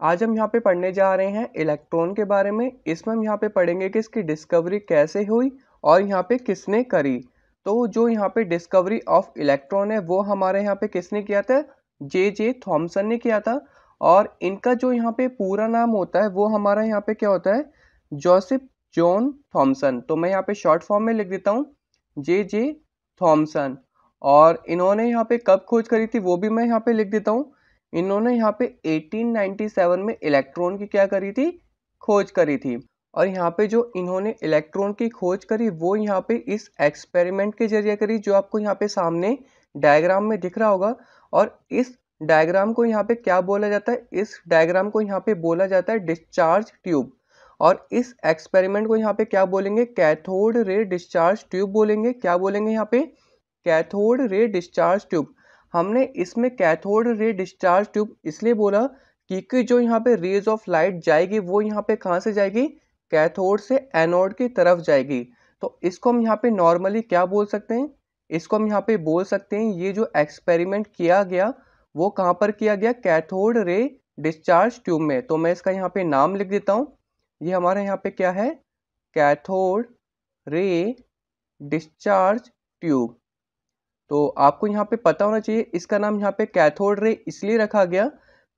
आज हम यहाँ पे पढ़ने जा रहे हैं इलेक्ट्रॉन के बारे में इसमें हम यहाँ पे पढ़ेंगे कि इसकी डिस्कवरी कैसे हुई और यहाँ पे किसने करी तो जो यहाँ पे डिस्कवरी ऑफ़ इलेक्ट्रॉन है वो हमारे यहाँ पे किसने किया था जे जे थॉमसन ने किया था और इनका जो यहाँ पे पूरा नाम होता है वो हमारा यहाँ पे क्या होता है जोसेफ जॉन थॉमसन तो मैं यहाँ पे शॉर्ट फॉर्म में लिख देता हूँ जे जे थॉमसन और इन्होंने यहाँ पे कब खोज करी थी वो भी मैं यहाँ पे लिख देता हूँ इन्होंने यहाँ पे 1897 में इलेक्ट्रॉन की क्या करी थी? खोज करी थी। और यहाँ पे जो इन्होंने इलेक्ट्रॉन की खोज करी, वो यहाँ पे इस एक्सपेरिमेंट के ज़रिए करी, जो आपको यहाँ पे सामने डायग्राम में दिख रहा होगा। और इस डायग्राम को यहाँ पे क्या बोला जाता है? इस डायग्राम को यहाँ पे बोला जाता है डिस्चार्ज ट्यूब और इस एक्सपेरिमेंट को यहाँ पे क्या बोलेंगे? कैथोड रे डिस्चार्ज ट्यूब बोलेंगे। क्या बोलेंगे यहाँ पे? कैथोड रे डिस्चार्ज ट्यूब हमने इसमें कैथोड रे डिस्चार्ज ट्यूब इसलिए बोला क्योंकि जो यहाँ पे रेज ऑफ़ लाइट जाएगी, वो यहाँ पे कहाँ से जाएगी? कैथोड से एनोड की तरफ़ जाएगी। तो इसको हम यहाँ पे नॉर्मली क्या बोल सकते हैं? इसको हम यहाँ पे बोल सकते हैं, ये जो एक्सपेरिमेंट किया गया, वो कहाँ पर किया गया? कैथोड रे डिस्चार्ज ट्यूब में। तो मैं इसका यहाँ पे नाम लिख देता हूँ। ये हमारे यहाँ पे क्या है? कैथोड रे डिस्चार्ज ट्यूब तो आपको यहाँ पे पता होना चाहिए इसका नाम यहाँ पे कैथोड रे इसलिए रखा गया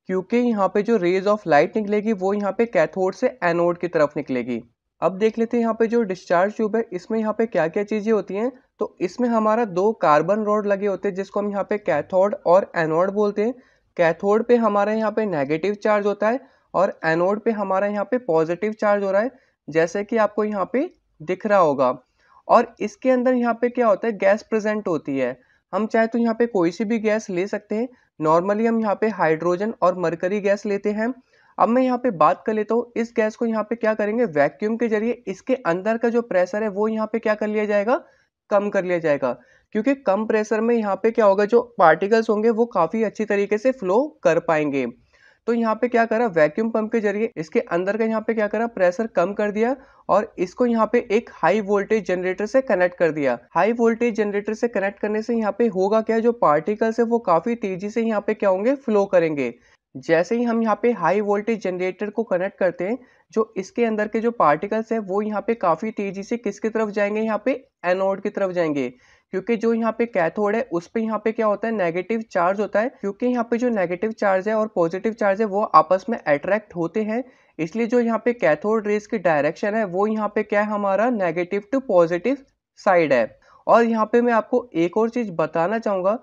क्योंकि यहाँ पे जो रेज ऑफ़ लाइट निकलेगी वो यहाँ पे कैथोड से एनोड की तरफ़ निकलेगी अब देख लेते हैं यहाँ पे जो डिस्चार्ज ट्यूब है इसमें यहाँ पे क्या क्या चीज़ें होती हैं तो इसमें हमारा दो कार्बन रोड लगे होते हैं जिसको हम यहाँ पे कैथोड और एनोड बोलते हैं कैथोड पे हमारे यहाँ पे नेगेटिव चार्ज होता है और एनोड पे हमारा यहाँ पे पॉजिटिव चार्ज हो रहा है जैसे कि आपको यहाँ पे दिख रहा होगा और इसके अंदर यहाँ पे क्या होता है गैस प्रेजेंट होती है। हम चाहे तो यहाँ पे कोई सी भी गैस ले सकते हैं। नॉर्मली हम यहाँ पे हाइड्रोजन और मरकरी गैस लेते हैं। अब मैं यहाँ पे बात कर लेता हूँ, इस गैस को यहाँ पे क्या करेंगे वैक्यूम के ज़रिए इसके अंदर का जो प्रेशर है, वो यहाँ पे क्या कर लिया जाएगा, कम कर लिया जाएगा। क्योंकि कम प्रेशर में यहाँ पे क्या होगा, जो पार्टिकल्स होंगे, वो काफ़ी अच्छी तरीके से फ्लो कर पाएँगे। तो यहाँ पे क्या करा? वैक्यूम पंप के ज़रिए इसके अंदर का यहाँ पे क्या करा? प्रेशर कम कर दिया और इसको यहाँ पे एक हाई वोल्टेज जनरेटर से कनेक्ट कर दिया। हाई वोल्टेज जनरेटर से कनेक्ट करने से यहाँ पे होगा क्या? जो पार्टिकल्स है वो काफ़ी तेज़ी से यहाँ पे क्या होंगे? फ्लो करेंगे। जैसे ही हम यहाँ पे हाई वोल्टेज जनरेटर को कनेक्ट करते हैं, जो इसके अंदर के जो पार्टिकल्स है, वो यहाँ पे काफ़ी तेज़ी से किसकी तरफ़ जाएँगे? यहाँ पे एनोड की तरफ़ जाएँगे। क्योंकि जो यहाँ पे कैथोड है, उस पर यहाँ पे क्या होता है नेगेटिव चार्ज होता है। क्योंकि यहाँ पे जो नेगेटिव चार्ज है और पॉजिटिव चार्ज है, वो आपस में अट्रैक्ट होते हैं। इसलिए जो यहाँ पे कैथोड रेस की डायरेक्शन है, वो यहाँ पे क्या है, हमारा नेगेटिव टू पॉजिटिव साइड है। और यहाँ पे मैं आपको एक और चीज़ बताना चाहूँगा।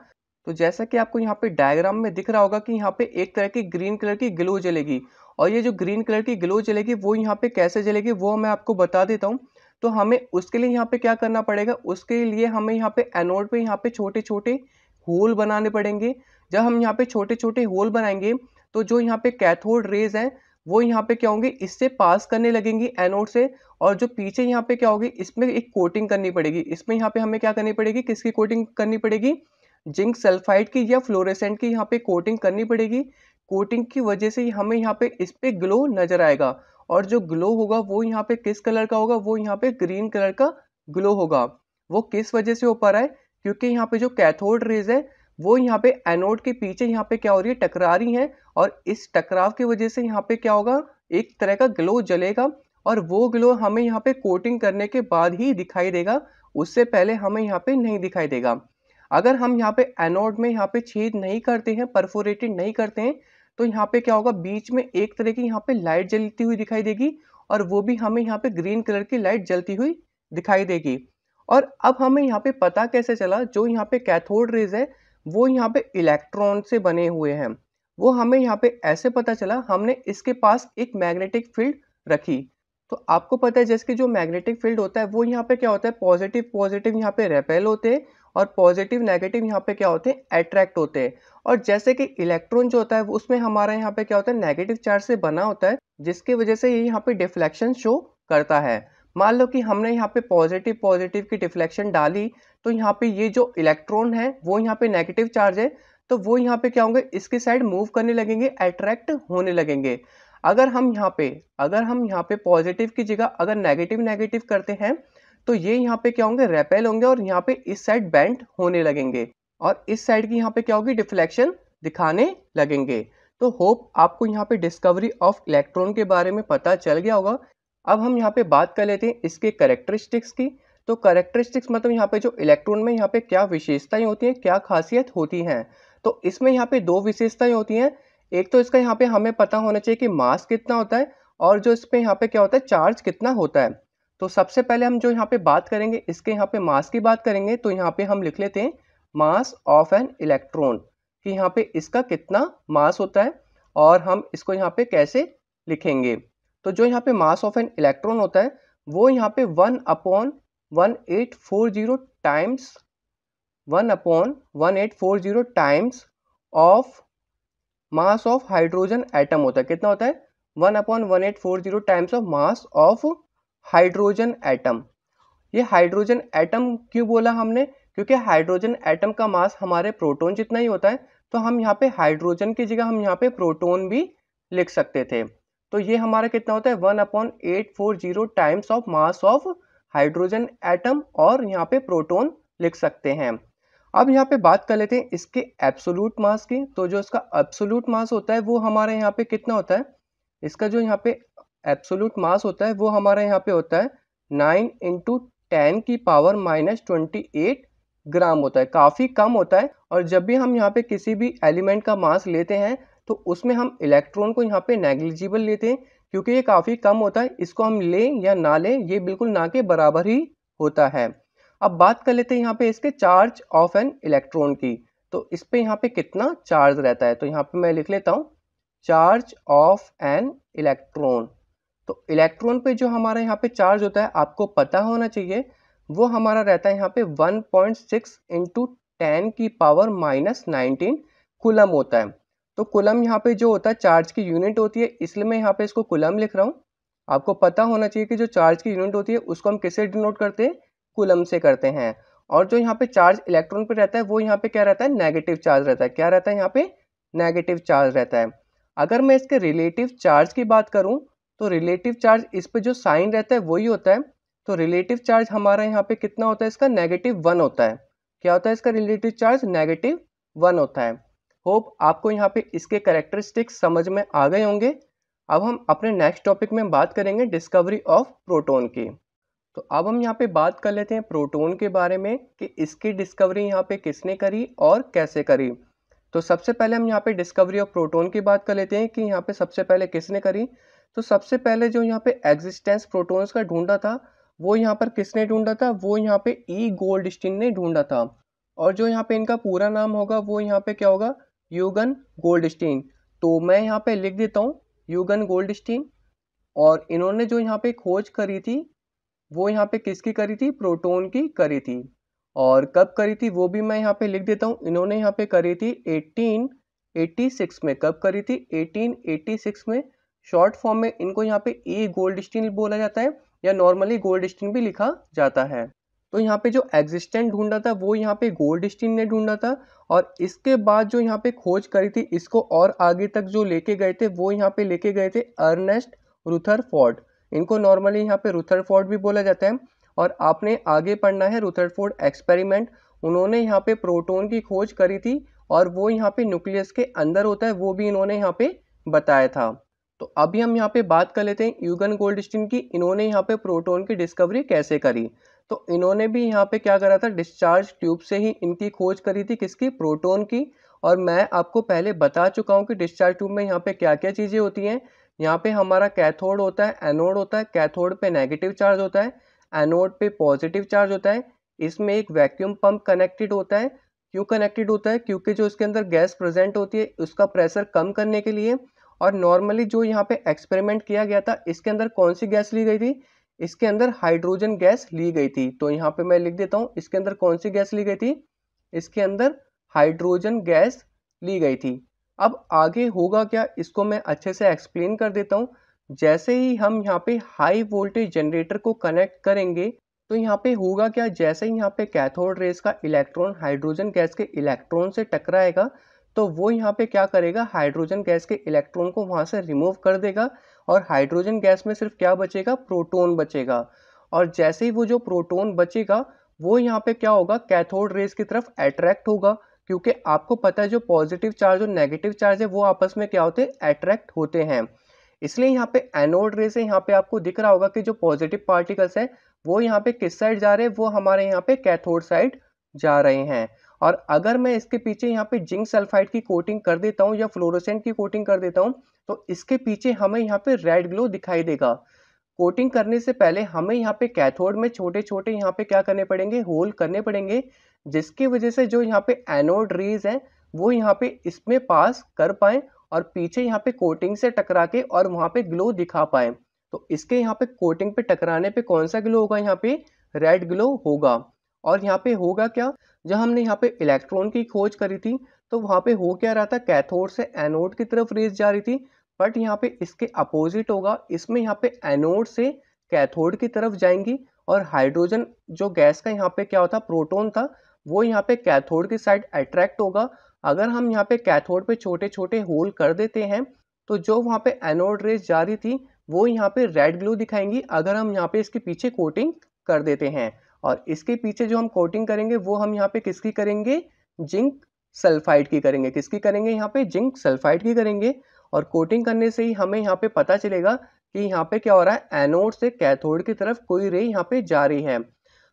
तो जैसा कि आपको यहाँ पे डायग्राम में दिख रहा होगा कि यहाँ पे एक तरह की ग्रीन कलर की ग्लो जलेगी। और ये जो ग्रीन कलर की ग्लो जलेगी, वो यहाँ पे कैसे जलेगी, वो मैं आपको बता देता हूँ। तो हमें उसके लिए यहाँ पे क्या करना पड़ेगा उसके लिए हमें यहाँ पे एनोड पे यहाँ पे छोटे छोटे होल बनाने पड़ेंगे जब हम यहाँ पे छोटे छोटे होल बनाएँगे तो जो यहाँ पे कैथोड रेज है वो यहाँ पे क्या होंगे इससे पास करने लगेंगी एनोड से और जो पीछे यहाँ पे क्या होगी इसमें एक कोटिंग करनी पड़ेगी इसमें यहाँ पे हमें क्या करनी पड़ेगी किसकी कोटिंग करनी पड़ेगी जिंक सल्फाइड की या फ्लोरेसेंट की यहाँ पे कोटिंग करनी पड़ेगी कोटिंग की वजह से हमें यहाँ पे इस पे ग्लो नज़र आएगा और जो ग्लो होगा वो यहाँ पे किस कलर का होगा वो यहाँ पे ग्रीन कलर का ग्लो होगा वो किस वजह से हो पा रहा है क्योंकि यहाँ पे जो कैथोड रेज है वो यहाँ पे एनोड के पीछे यहाँ पे क्या हो रही है टकरा रही है और इस टकराव की वजह से यहाँ पे क्या होगा एक तरह का ग्लो जलेगा और वो ग्लो हमें यहाँ पे कोटिंग करने के बाद ही दिखाई देगा उससे पहले हमें यहाँ पे नहीं दिखाई देगा अगर हम यहाँ पे एनोड में यहाँ पे छेद नहीं करते हैं परफोरेटेड नहीं करते हैं तो यहाँ पे क्या होगा, बीच में एक तरह की यहाँ पे लाइट जलती हुई दिखाई देगी और वो भी हमें यहाँ पे ग्रीन कलर की लाइट जलती हुई दिखाई देगी। और अब हमें यहाँ पे पता कैसे चला, जो यहाँ पे कैथोड रेज है, वो यहाँ पे इलेक्ट्रॉन से बने हुए हैं। वो हमें यहाँ पे ऐसे पता चला, हमने इसके पास एक मैग्नेटिक फ़ील्ड रखी। तो आपको पता है, जैसे कि जो मैग्नेटिक फ़ील्ड होता है, वो यहाँ पे क्या होता है पॉजिटिव पॉजिटिव यहाँ पे रेपेल होते हैं और पॉजिटिव नेगेटिव यहाँ पे क्या होते हैं? अट्रैक्ट होते हैं। और जैसे कि इलेक्ट्रॉन जो होता है उसमें हमारा यहाँ पे क्या होता है? नेगेटिव चार्ज से बना होता है, जिसकी वजह से ये यहाँ पे डिफ्लेक्शन शो करता है। मान लो कि हमने यहाँ पे पॉजिटिव पॉजिटिव की डिफ्लेक्शन डाली तो यहाँ पे ये जो इलेक्ट्रॉन है, वो यहाँ पे नेगेटिव चार्ज है तो वो यहाँ पे क्या होंगे? इसके साइड मूव करने लगेंगे अट्रैक्ट होने लगेंगे। अगर हम यहाँ पे, अगर हम यहाँ पे पॉजिटिव की जगह अगर नेगेटिव नेगेटिव करते हैं तो ये यहाँ पे क्या होंगे रेपेल होंगे और यहाँ पे इस साइड बेंड होने लगेंगे और इस साइड की यहाँ पे क्या होगी डिफ्लेक्शन दिखाने लगेंगे तो होप आपको यहाँ पे डिस्कवरी ऑफ़ इलेक्ट्रॉन के बारे में पता चल गया होगा अब हम यहाँ पे बात कर लेते हैं इसके करेक्टरिस्टिक्स की तो करेक्टरिस्टिक्स मतलब यहाँ पे जो इलेक्ट्रॉन में यहाँ पे क्या विशेषताएँ होती हैं क्या खासियत होती हैं तो इसमें यहाँ पे दो विशेषताएँ होती हैं एक तो इसका यहाँ पे हमें पता होना चाहिए कि मास कितना होता है और जो इस पर यहाँ पे क्या होता है चार्ज कितना होता है तो सबसे पहले हम जो यहाँ पे बात करेंगे, इसके यहाँ पे मास की बात करेंगे तो यहाँ पे हम लिख लेते हैं मास ऑफ़ एन इलेक्ट्रॉन कि यहाँ पे इसका कितना मास होता है और हम इसको यहाँ पे कैसे लिखेंगे। तो जो यहाँ पे मास ऑफ़ एन इलेक्ट्रॉन होता है, वो यहाँ पे one upon one eight four zero times, one upon one eight four zero times of mass of hydrogen atom होता है। कितना होता है? One upon one eight four zero times of mass of hydrogen atom. ये hydrogen atom क्यों बोला हमने? क्योंकि हाइड्रोजन एटम का मास हमारे प्रोटोन जितना ही होता है तो हम यहाँ पे हाइड्रोजन की जगह हम यहाँ पे प्रोटोन भी लिख सकते थे। तो ये हमारा कितना होता है? One upon eight four zero times of mass of hydrogen atom और यहाँ पे प्रोटोन लिख सकते हैं। अब यहाँ पे बात कर लेते हैं इसके एब्सोलूट मास की। तो जो इसका एब्सोलूट मास होता है, वो हमारे यहाँ पे कितना होता है? इसका जो यहाँ पे एब्सोलूट मास होता है, वो हमारे यहाँ पे होता है नाइन इंटू टेन की power minus twenty eight gram होता है। काफ़ी कम होता है और जब भी हम यहाँ पे किसी भी एलिमेंट का मास लेते हैं तो उसमें हम इलेक्ट्रॉन को यहाँ पे नेग्लिजिबल लेते हैं, क्योंकि ये काफ़ी कम होता है। इसको हम लें या ना लें, ये बिल्कुल ना के बराबर ही होता है। अब बात कर लेते हैं यहाँ पे इसके चार्ज ऑफ़ एन इलेक्ट्रॉन की। तो इस पर यहाँ पे कितना चार्ज रहता है? तो यहाँ पे मैं लिख लेता हूँ चार्ज ऑफ़ एन इलेक्ट्रॉन तो इलेक्ट्रॉन पे जो हमारा यहाँ पे चार्ज होता है, आपको पता होना चाहिए, वो हमारा रहता है यहाँ पे 1.6 पॉइंट सिक्स इंटू टेन की पावर माइनस नाइनटीन कुलम होता है। तो कुलम यहाँ पे जो होता है चार्ज की यूनिट होती है, इसलिए मैं यहाँ पे इसको कुलम लिख रहा हूँ। आपको पता होना चाहिए कि जो चार्ज की यूनिट होती है, उसको हम किससे डिनोट करते हैं? कुलम से करते हैं। और जो यहाँ पे चार्ज इलेक्ट्रॉन पे रहता है, वो यहाँ पे क्या रहता है? नेगेटिव चार्ज रहता है। क्या रहता है यहाँ पे? नेगेटिव चार्ज रहता है। अगर मैं इसके रिलेटिव चार्ज की बात करूँ तो रिलेटिव चार्ज इस पर जो साइन रहता है, वही होता है। तो रिलेटिव चार्ज हमारा यहाँ पे कितना होता है, इसका नेगेटिव वन होता है। क्या होता है इसका रिलेटिव चार्ज नेगेटिव वन होता है। होप आपको यहाँ पे इसके करेक्टरिस्टिक्स समझ में आ गए होंगे। अब हम अपने नेक्स्ट टॉपिक में बात करेंगे डिस्कवरी ऑफ़ प्रोटोन की। तो अब हम यहाँ पे बात कर लेते हैं प्रोटोन के बारे में कि इसकी डिस्कवरी यहाँ पे किसने करी और कैसे करी। तो सबसे पहले हम यहाँ पे डिस्कवरी ऑफ़ प्रोटोन की बात कर लेते हैं कि यहाँ पे सबसे पहले किसने करी। तो सबसे पहले जो यहाँ पे एग्जिस्टेंस प्रोटोन्स का ढूंढा था, वो यहाँ पर किसने ढूंढा था? वो यहाँ पे ई गोल्ड स्टीन ने ढूंढा था। और जो यहाँ पे इनका पूरा नाम होगा, वो यहाँ पे क्या होगा? यूगन गोल्ड तो मैं यहाँ पे लिख देता हूँ यूगन गोल्ड और इन्होंने जो यहाँ पे खोज करी थी, वो यहाँ पे किसकी करी थी? प्रोटोन की करी थी। और कब करी थी, वो भी मैं यहाँ पे लिख देता हूँ। इन्होंने यहाँ पे करी थी 1886 में। कब करी थी? 1886 में। शॉर्ट फॉर्म में इनको यहाँ पे ए गोल्ड स्टीन बोला जाता है, या नॉर्मली गोल्ड स्टीन भी लिखा जाता है। तो यहाँ पे जो एग्जिस्टेंट ढूंढा था, वो यहाँ पे गोल्ड स्टीन ने ढूंढा था, और इसके बाद जो यहाँ पे खोज करी थी, इसको और आगे तक जो लेके गए थे, वो यहाँ पे लेके गए थे अर्नेस्ट रुथरफोर्ड इनको नॉर्मली यहाँ पे रुथरफोर्ड भी बोला जाता है, और आपने आगे पढ़ना है रुथरफोर्ड एक्सपेरिमेंट उन्होंने यहाँ पे प्रोटोन की खोज करी थी, और वो यहाँ पे न्यूक्लियस के अंदर होता है, वो भी इन्होंने यहाँ पे बताया था। तो अभी हम यहाँ पे बात कर लेते हैं यूगन गोल्डस्टीन की, इन्होंने यहाँ पे प्रोटोन की डिस्कवरी कैसे करी? तो इन्होंने भी यहाँ पे क्या करा था? डिस्चार्ज ट्यूब से ही इनकी खोज करी थी किसकी? प्रोटोन की। और मैं आपको पहले बता चुका हूँ कि डिस्चार्ज ट्यूब में यहाँ पे क्या क्या चीज़ें होती हैं। यहाँ पे हमारा कैथोड होता है एनोड होता है कैथोड पे नेगेटिव चार्ज होता है एनोड पे पॉजिटिव चार्ज होता है। इसमें एक वैक्यूम पंप कनेक्टेड होता है। क्यों कनेक्टेड होता है? क्योंकि जो इसके अंदर गैस प्रेजेंट होती है, उसका प्रेशर कम करने के लिए और नॉर्मली जो यहाँ पे एक्सपेरिमेंट किया गया था, इसके अंदर कौन सी गैस ली गई थी? इसके अंदर हाइड्रोजन गैस ली गई थी। तो यहाँ पे मैं लिख देता हूँ, इसके अंदर कौन सी गैस ली गई थी? इसके अंदर हाइड्रोजन गैस ली गई थी। अब आगे होगा क्या? इसको मैं अच्छे से एक्सप्लेन कर देता हूँ। जैसे ही हम यहाँ पे हाई वोल्टेज जनरेटर को कनेक्ट करेंगे तो यहाँ पे होगा क्या? जैसे ही यहाँ पे कैथोड रेस का इलेक्ट्रॉन हाइड्रोजन गैस के इलेक्ट्रॉन से टकराएगा तो वो यहाँ पे क्या करेगा? हाइड्रोजन गैस के इलेक्ट्रॉन को वहाँ से रिमूव कर देगा और हाइड्रोजन गैस में सिर्फ़ क्या बचेगा? प्रोटोन बचेगा। और जैसे ही वो जो प्रोटोन बचेगा, वो यहाँ पे क्या होगा? कैथोड रेस की तरफ़ अट्रैक्ट होगा, क्योंकि आपको पता है जो पॉजिटिव चार्ज और नेगेटिव चार्ज है, वो आपस में क्या होते हैं? अट्रैक्ट होते हैं। इसलिए यहाँ पे एनोड रे से यहाँ पे आपको दिख रहा होगा कि जो पॉजिटिव पार्टिकल्स है, वो यहाँ पे किस साइड जा रहे हैं? वो हमारे यहाँ पे कैथोड साइड जा रहे हैं। और अगर मैं इसके पीछे यहाँ पे जिंक सल्फाइड की कोटिंग कर देता हूँ या फ्लोरोसेंट की कोटिंग कर देता हूँ तो इसके पीछे हमें यहाँ पे रेड ग्लो दिखाई देगा कोटिंग करने से पहले हमें यहाँ पे कैथोड में छोटे छोटे यहाँ पे क्या करने पड़ेंगे होल करने पड़ेंगे जिसकी वजह से जो यहाँ पे एनोड रेज है वो यहाँ पे इसमें पास कर पाए और पीछे यहाँ पे कोटिंग से टकरा के और वहाँ पे ग्लो दिखा पाए तो इसके यहाँ पे कोटिंग पे टकराने पे कौन सा ग्लो होगा यहाँ पे रेड ग्लो होगा और यहाँ पे होगा क्या जब हमने यहाँ पे इलेक्ट्रॉन की खोज करी थी तो वहाँ पे हो क्या रहा था? कैथोड से एनोड की तरफ़ रेस जा रही थी बट यहाँ पे इसके अपोजिट होगा। इसमें यहाँ पे एनोड से कैथोड की तरफ़ जाएँगी और हाइड्रोजन जो गैस का यहाँ पे क्या होता? प्रोटोन था, वो यहाँ पे कैथोड की साइड अट्रैक्ट होगा। अगर हम यहाँ पे कैथोड पे छोटे छोटे होल कर देते हैं तो जो वहाँ पे एनोड रेस जा रही थी, वो यहाँ पे रेड ग्लो दिखाएँगी। अगर हम यहाँ पे इसके पीछे कोटिंग कर देते हैं और इसके पीछे जो हम कोटिंग करेंगे, वो हम यहाँ पे किसकी करेंगे? जिंक सल्फाइड की करेंगे। किसकी करेंगे यहाँ पे? जिंक सल्फाइड की करेंगे। और कोटिंग करने से ही हमें यहाँ पे पता चलेगा कि यहाँ पे क्या हो रहा है? एनोड से कैथोड की तरफ़ कोई रे यहाँ पे जा रही है।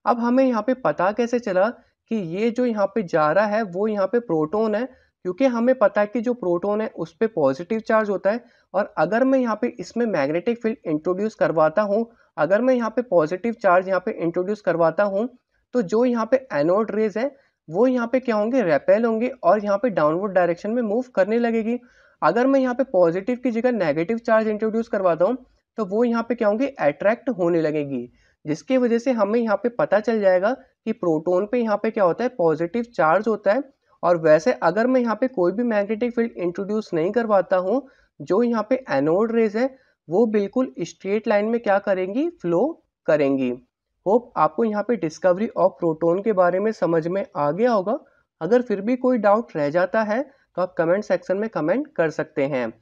अब हमें यहाँ पे पता कैसे चला कि ये जो यहाँ पे जा रहा है, वो यहाँ पे प्रोटोन है क्योंकि हमें पता है कि जो प्रोटोन है उस पर पॉजिटिव चार्ज होता है और अगर मैं यहाँ पे इसमें मैग्नेटिक फ़ील्ड इंट्रोड्यूस करवाता हूँ अगर मैं यहाँ पे पॉजिटिव चार्ज यहाँ पे इंट्रोड्यूस करवाता हूँ तो जो यहाँ पे एनोड रेज है वो यहाँ पे क्या होंगे रेपेल होंगे और यहाँ पे डाउनवर्ड डायरेक्शन में मूव करने लगेगी अगर मैं यहाँ पे पॉजिटिव की जगह नेगेटिव चार्ज इंट्रोड्यूस करवाता हूँ तो वो यहाँ पे क्या होंगे अट्रैक्ट होने लगेगी जिसकी वजह से हमें यहाँ पे पता चल जाएगा कि प्रोटोन पे यहाँ पे क्या होता है पॉजिटिव चार्ज होता है और वैसे अगर मैं यहाँ पे कोई भी मैग्नेटिक फ़ील्ड इंट्रोड्यूस नहीं करवाता हूँ, जो यहाँ पे एनोड रेज है, वो बिल्कुल स्ट्रेट लाइन में क्या करेंगी? फ्लो करेंगी। होप आपको यहाँ पे डिस्कवरी ऑफ़ प्रोटोन के बारे में समझ में आ गया होगा। अगर फिर भी कोई डाउट रह जाता है तो आप कमेंट सेक्शन में कमेंट कर सकते हैं।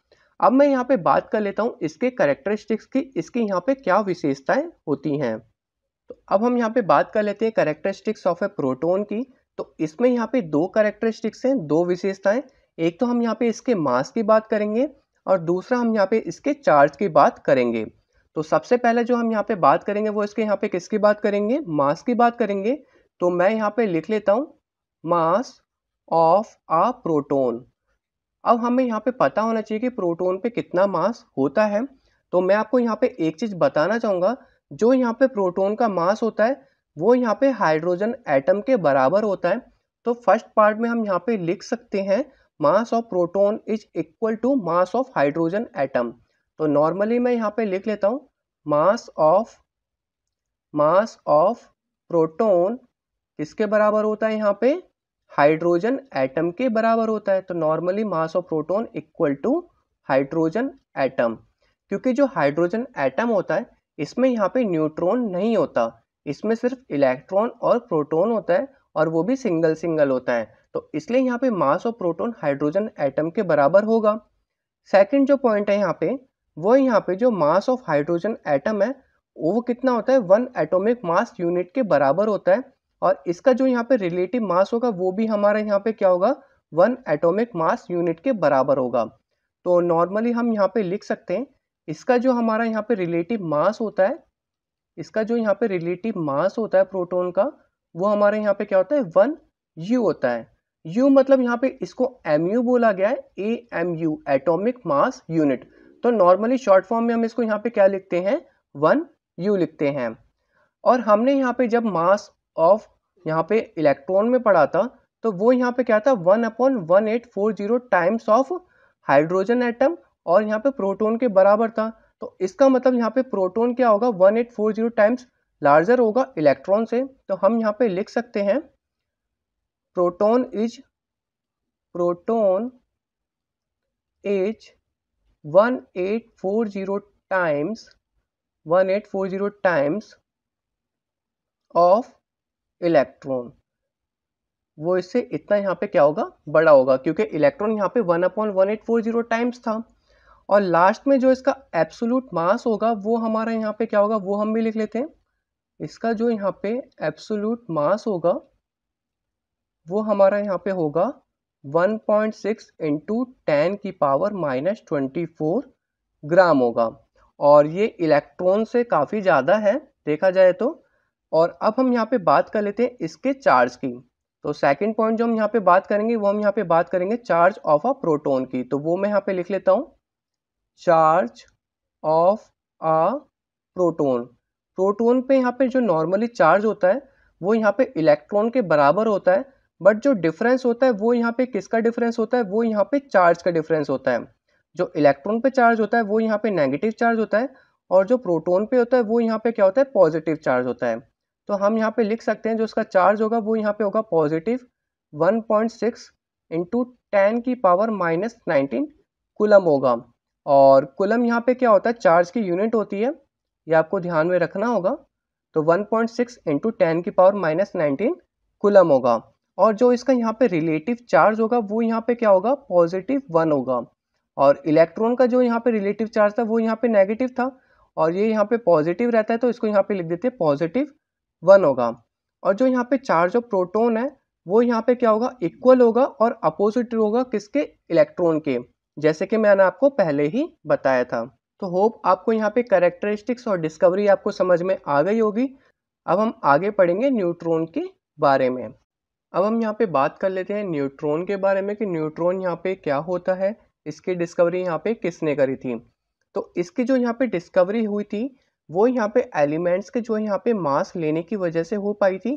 अब मैं यहाँ पे बात कर लेता हूँ इसके करेक्टरिस्टिक्स की, इसकी यहाँ पे क्या विशेषताएँ होती हैं। तो अब हम यहाँ पे बात कर लेते हैं करेक्टरिस्टिक्स ऑफ़ ए प्रोटोन की। तो इसमें यहाँ पे दो करेक्टरिस्टिक्स हैं, दो विशेषताएँ। एक तो हम यहाँ पे इसके मास की बात करेंगे और दूसरा हम यहाँ पे इसके चार्ज की बात करेंगे। तो सबसे पहले जो हम यहाँ पे बात करेंगे, वो इसके यहाँ पे किसकी बात करेंगे? मास की बात करेंगे। तो मैं यहाँ पे लिख लेता हूँ मास ऑफ़ आ प्रोटोन अब हमें यहाँ पे पता होना चाहिए कि प्रोटोन पे कितना मास होता है। तो मैं आपको यहाँ पे एक चीज़ बताना चाहूँगा, जो यहाँ पे प्रोटोन का मास होता है वो यहाँ पे हाइड्रोजन एटम के बराबर होता है। तो फ़र्स्ट पार्ट में हम यहाँ पे लिख सकते हैं mass of proton is equal to mass of hydrogen atom तो नॉर्मली मैं यहाँ पे लिख लेता हूँ mass of mass of proton किसके बराबर होता है यहाँ पे? हाइड्रोजन एटम के बराबर होता है। तो normally mass of proton equal to hydrogen atom क्योंकि जो हाइड्रोजन एटम होता है, इसमें यहाँ पे न्यूट्रॉन नहीं होता। इसमें सिर्फ़ इलेक्ट्रॉन और प्रोटोन होता है और वो भी सिंगल सिंगल होता है। तो इसलिए यहाँ पे mass of proton hydrogen atom के बराबर होगा। सेकंड जो पॉइंट है यहाँ पे, वो यहाँ पे जो मास ऑफ़ हाइड्रोजन एटम है, वो कितना होता है? वन एटॉमिक मास यूनिट के बराबर होता है। और इसका जो यहाँ पे रिलेटिव मास होगा, वो भी हमारा यहाँ पे क्या होगा? वन एटॉमिक मास यूनिट के बराबर होगा। तो नॉर्मली हम यहाँ पे लिख सकते हैं, इसका जो हमारा यहाँ पे रिलेटिव मास होता है इसका जो यहाँ पे रिलेटिव मास होता है प्रोटोन का, वो हमारे यहाँ पे क्या होता है? वन यू होता है। यू मतलब यहाँ पे इसको एम यू बोला गया है A M U atomic mass unit तो नॉर्मली शॉर्ट फॉर्म में हम इसको यहाँ पे क्या लिखते हैं? वन यू लिखते हैं। और हमने यहाँ पे जब मास ऑफ़ यहाँ पे इलेक्ट्रॉन में पढ़ा था तो वो यहाँ पे क्या था? One upon one eight four zero times of hydrogen atom और यहाँ पे प्रोटोन के बराबर था। तो इसका मतलब यहाँ पे प्रोटोन क्या होगा? One eight four zero times larger होगा इलेक्ट्रॉन से। तो हम यहाँ पे लिख सकते हैं proton is proton is 1840 times 1840 times of electron. वो इससे इतना यहाँ पे क्या होगा? बड़ा होगा, क्योंकि इलेक्ट्रॉन यहाँ पे one upon one eight four zero times था। और लास्ट में जो इसका एब्सोल्यूट मास होगा, वो हमारा यहाँ पे क्या होगा? वो हम भी लिख लेते हैं। इसका जो यहाँ पे एब्सोल्यूट मास होगा, वो हमारा यहाँ पे होगा 1.6 पॉइंट सिक्स इंटू टेन की power minus twenty four gram होगा। और ये इलेक्ट्रॉन से काफ़ी ज़्यादा है, देखा जाए तो। और अब हम यहाँ पे बात कर लेते हैं इसके चार्ज की। तो सेकंड पॉइंट जो हम यहाँ पे बात करेंगे, वो हम यहाँ पे बात करेंगे चार्ज ऑफ़ अ प्रोटोन की। तो वो मैं यहाँ पे लिख लेता हूँ। Charge of a proton proton पे यहाँ पे जो नॉर्मली चार्ज होता है, वो यहाँ पे इलेक्ट्रॉन के बराबर होता है बट जो डिफरेंस होता है, वो यहाँ पे किसका डिफरेंस होता है? वो यहाँ पे चार्ज का डिफरेंस होता है। जो इलेक्ट्रॉन पे चार्ज होता है, वो यहाँ पे नेगेटिव चार्ज होता है, और जो प्रोटोन पे होता है, वो यहाँ पे क्या होता है? पॉजिटिव चार्ज होता है। तो हम यहाँ पे लिख सकते हैं, जो उसका चार्ज होगा, वो यहाँ पे होगा positive 1.6 point six into ten की पावर माइनस नाइनटीन कुलम होगा। और कुलम यहाँ पे क्या होता है? चार्ज की यूनिट होती है। ये आपको ध्यान में रखना होगा। तो 1.6 पॉइंट सिक्स इंटू टेन की पावर माइनस नाइनटीन कुलम होगा। और जो इसका यहाँ पे रिलेटिव चार्ज होगा, वो यहाँ पे क्या होगा? पॉजिटिव वन होगा। और इलेक्ट्रॉन का जो यहाँ पे रिलेटिव चार्ज था, वो यहाँ पे नेगेटिव था। और ये यहाँ पे पॉजिटिव रहता है तो इसको यहाँ पे लिख देते हैं, पॉजिटिव वन होगा। और जो यहाँ पे चार्ज ऑफ़ प्रोटोन है, वो यहाँ पे क्या होगा? इक्वल होगा और अपोजिट होगा किसके? इलेक्ट्रॉन के। जैसे कि मैंने आपको पहले ही बताया था। तो होप आपको यहाँ पे करेक्टरिस्टिक्स और डिस्कवरी आपको समझ में आ गई होगी। अब हम आगे पढ़ेंगे न्यूट्रॉन के बारे में। अब हम यहाँ पे बात कर लेते हैं न्यूट्रॉन के बारे में कि न्यूट्रॉन यहाँ पे क्या होता है, इसकी डिस्कवरी यहाँ पे किसने करी थी। तो इसकी जो यहाँ पे डिस्कवरी हुई थी, वो यहाँ पे एलिमेंट्स के जो यहाँ पे मास लेने की वजह से हो पाई थी।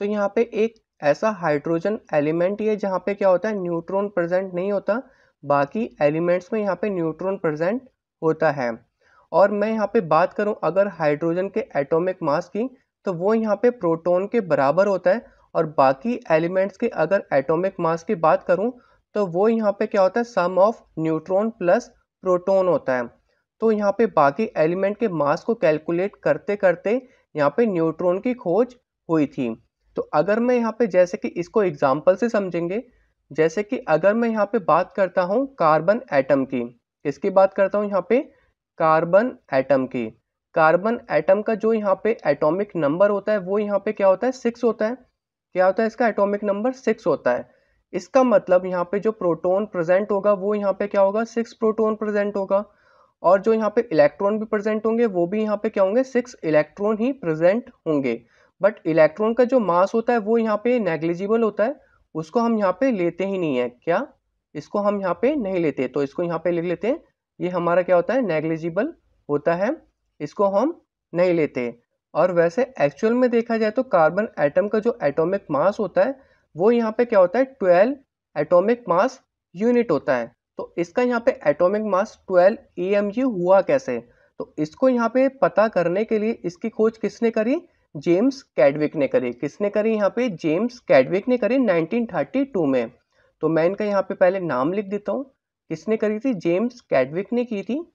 तो यहाँ पे एक ऐसा हाइड्रोजन एलिमेंट है जहाँ पे क्या होता है न्यूट्रॉन प्रेजेंट नहीं होता। बाकी एलिमेंट्स में यहाँ पे न्यूट्रॉन प्रेजेंट होता है। और मैं यहाँ पे बात करूँ अगर हाइड्रोजन के एटॉमिक मास की तो वो यहाँ पे प्रोटोन के बराबर होता है। और बाकी एलिमेंट्स के अगर एटॉमिक मास की बात करूँ तो वो यहाँ पे क्या होता है? Sum of neutron plus proton होता है। तो यहाँ पे बाकी एलिमेंट के मास को कैलकुलेट करते करते यहाँ पे न्यूट्रॉन की खोज हुई थी। तो अगर मैं यहाँ पे जैसे कि इसको एग्ज़ाम्पल से समझेंगे जैसे कि अगर मैं यहाँ पे बात करता हूँ कार्बन एटम की इसकी बात करता हूँ यहाँ पे? कार्बन एटम की। कार्बन एटम का जो यहाँ पे एटॉमिक नंबर होता है, वो यहाँ पे क्या होता है? सिक्स होता है। क्या होता है इसका? एटॉमिक नंबर सिक्स होता है। इसका मतलब यहाँ पे जो प्रोटोन प्रेजेंट होगा, वो यहाँ पे क्या होगा? सिक्स प्रोटोन प्रेजेंट होगा। और जो यहाँ पे इलेक्ट्रॉन भी प्रेजेंट होंगे, वो भी यहाँ पे क्या होंगे? सिक्स इलेक्ट्रॉन ही प्रेजेंट होंगे। बट इलेक्ट्रॉन का जो मास होता है, वो यहाँ पे नेग्लिजिबल होता है। उसको हम यहाँ पे लेते ही नहीं है, क्या? इसको हम यहाँ पे नहीं लेते तो इसको यहाँ पे लिख लेते हैं। ये हमारा क्या होता है? नेग्लिजिबल होता है। इसको हम नहीं लेते। और वैसे एक्चुअल में देखा जाए तो कार्बन एटम का जो एटॉमिक मास होता है, वो यहाँ पे क्या होता है? ट्वेल्व एटॉमिक मास यूनिट होता है। तो इसका यहाँ पे एटॉमिक मास 12 ए हुआ कैसे? तो इसको यहाँ पे पता करने के लिए इसकी खोज किसने करी? जेम्स कैडविक ने करी। किसने करी यहाँ पे? जेम्स कैडविक ने करी 1932 में। तो मैं इनका यहाँ पे पहले नाम लिख देता हूँ। किसने करी थी? जेम्स कैडविक ने की थी।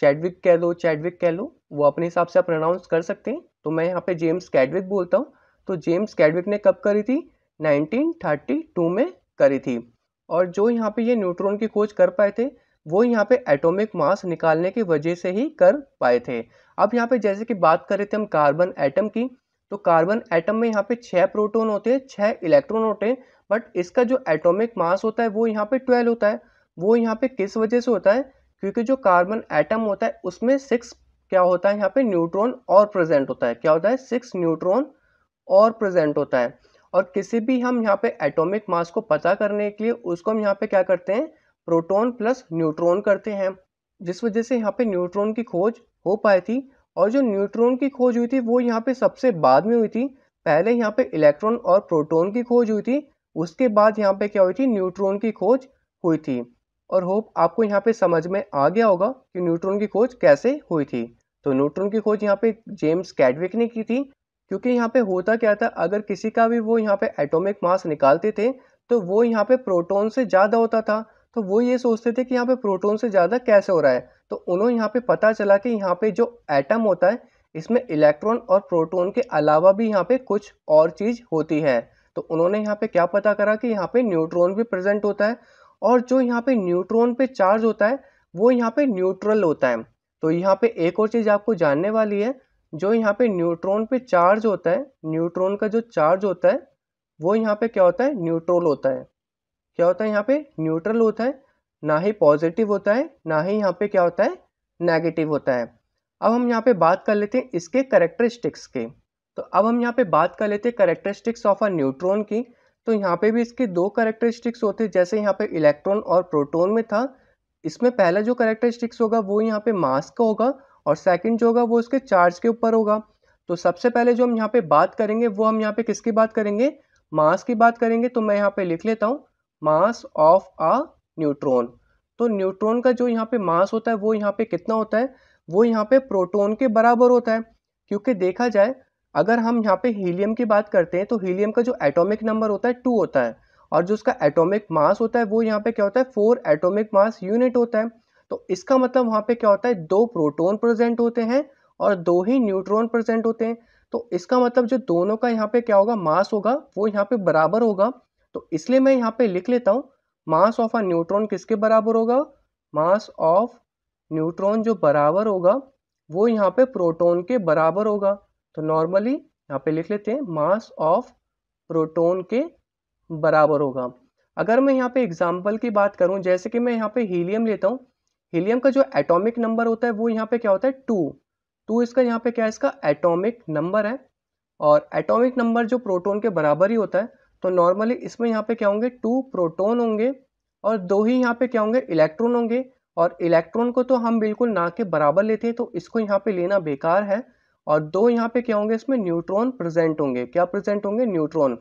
शेडविक कह लो, चैडविक कह लो। वो अपने हिसाब से आप प्रोनाउंस कर सकते हैं। तो मैं यहाँ पे जेम्स कैडविक बोलता हूँ। तो जेम्स कैडविक ने कब करी थी? 1932 में करी थी। और जो यहाँ पे ये न्यूट्रॉन की खोज कर पाए थे, वो यहाँ पे एटॉमिक मास निकालने की वजह से ही कर पाए थे। अब यहाँ पे जैसे कि बात कर रहे थे हम कार्बन एटम की तो कार्बन एटम में यहाँ पे छः प्रोटोन होते हैं छः इलेक्ट्रॉन होते हैं, बट इसका जो एटॉमिक मास होता है वो यहाँ पे ट्वेल्व होता है। वो यहाँ पे किस वजह से होता है? क्योंकि जो कार्बन एटम होता है, उसमें सिक्स क्या होता है यहाँ पे? न्यूट्रॉन और प्रेजेंट होता है। क्या होता है? सिक्स न्यूट्रॉन और प्रेजेंट होता है। और किसी भी हम यहाँ पे एटॉमिक मास को पता करने के लिए, उसको हम यहाँ पे क्या करते हैं? प्रोटॉन प्लस न्यूट्रॉन करते हैं। जिस वजह से यहाँ पे न्यूट्रॉन की खोज हो पाई थी और जो न्यूट्रॉन की खोज हुई थी वो यहाँ पे सबसे बाद में हुई थी। पहले यहाँ पे इलेक्ट्रॉन और प्रोटॉन की खोज हुई थी, उसके बाद यहाँ पे क्या हुई थी, न्यूट्रॉन की खोज हुई थी। और होप आपको यहाँ पे समझ में आ गया होगा कि न्यूट्रॉन की खोज कैसे हुई थी। तो न्यूट्रॉन की खोज यहाँ पे जेम्स कैडविक ने की थी, क्योंकि यहाँ पे होता क्या था, अगर किसी का भी वो यहाँ पे एटॉमिक मास निकालते थे तो वो यहाँ पे प्रोटॉन से ज़्यादा होता था। तो वो ये सोचते थे कि यहाँ पे प्रोटॉन से ज़्यादा कैसे हो रहा है। तो उन्होंने यहाँ पे पता चला कि यहाँ पे जो एटम होता है इसमें इलेक्ट्रॉन और प्रोटॉन के अलावा भी यहाँ पे कुछ और चीज़ होती है तो उन्होंने यहाँ पे क्या पता करा कि यहाँ पे न्यूट्रॉन भी प्रेजेंट होता है और जो यहाँ पे न्यूट्रॉन पे चार्ज होता है वो यहाँ पे न्यूट्रल होता है तो यहाँ पे एक और चीज़ आपको जानने वाली है जो यहाँ पे न्यूट्रॉन पे चार्ज होता है न्यूट्रॉन का जो चार्ज होता है वो यहाँ पे क्या होता है न्यूट्रल होता है क्या होता है यहाँ पे न्यूट्रल होता है ना ही पॉजिटिव होता है, ना ही यहाँ पे क्या होता है? नेगेटिव होता है। अब हम यहाँ पे बात कर लेते हैं इसके करेक्टरिस्टिक्स के। तो अब हम यहाँ पे बात कर लेते हैं करेक्टरिस्टिक्स ऑफ़ अ न्यूट्रॉन की। तो यहाँ पे भी इसके दो करेक्टरिस्टिक्स होते हैं, जैसे यहाँ पे इलेक्ट्रॉन और प्रोटोन में था। इसमें पहला जो करेक्टरिस्टिक्स होगा, वो यहाँ पे मास का होगा और सेकंड जो होगा, वो उसके चार्ज के ऊपर होगा। तो सबसे पहले जो हम यहाँ पे बात करेंगे, वो हम यहाँ पे किसकी बात करेंगे? मास की बात करेंगे तो मैं यहाँ पे लिख लेता हूँ। Mass of a neutron. तो न्यूट्रॉन का जो यहाँ पे मास होता है, वो यहाँ पे कितना होता है? वो यहाँ पे प्रोटोन के बराबर होता है। क्योंकि देखा जाए, अगर हम यहाँ पे हीलियम की बात करते हैं तो हीलियम का जो एटॉमिक नंबर होता है, टू होता है। और जो उसका एटॉमिक मास होता है, वो यहाँ पे क्या होता है? फोर एटॉमिक मास यूनिट होता है। तो इसका मतलब वहाँ पे क्या होता है? दो प्रोटोन प्रेजेंट होते हैं और दो ही न्यूट्रॉन प्रेजेंट होते हैं। तो इसका मतलब जो दोनों का यहाँ पे क्या होगा? मास होगा, वो यहाँ पे बराबर होगा। तो इसलिए मैं यहाँ पे लिख लेता हूँ मास ऑफ़ अ न्यूट्रॉन किसके बराबर होगा? मास ऑफ़ न्यूट्रॉन जो बराबर होगा, वो यहाँ पे प्रोटोन के बराबर होगा। तो नॉर्मली यहाँ पे लिख लेते हैं, मास ऑफ़ प्रोटोन के बराबर होगा। अगर मैं यहाँ पे एग्ज़ाम्पल की बात करूँ, जैसे कि मैं यहाँ पे हीलियम लेता हूँ, हीलियम का जो एटॉमिक नंबर होता है, वो यहाँ पे क्या होता है? टू टू इसका यहाँ पे क्या है? इसका एटॉमिक नंबर है। और एटॉमिक नंबर जो प्रोटोन के बराबर ही होता है तो नॉर्मली इसमें यहाँ पे क्या होंगे? टू प्रोटोन होंगे और दो ही यहाँ पे क्या होंगे? इलेक्ट्रॉन होंगे और इलेक्ट्रॉन को तो हम बिल्कुल ना के बराबर लेते हैं तो इसको यहाँ पे लेना बेकार है और दो यहाँ पे क्या होंगे? इसमें न्यूट्रॉन प्रेजेंट होंगे। क्या प्रेजेंट होंगे? न्यूट्रॉन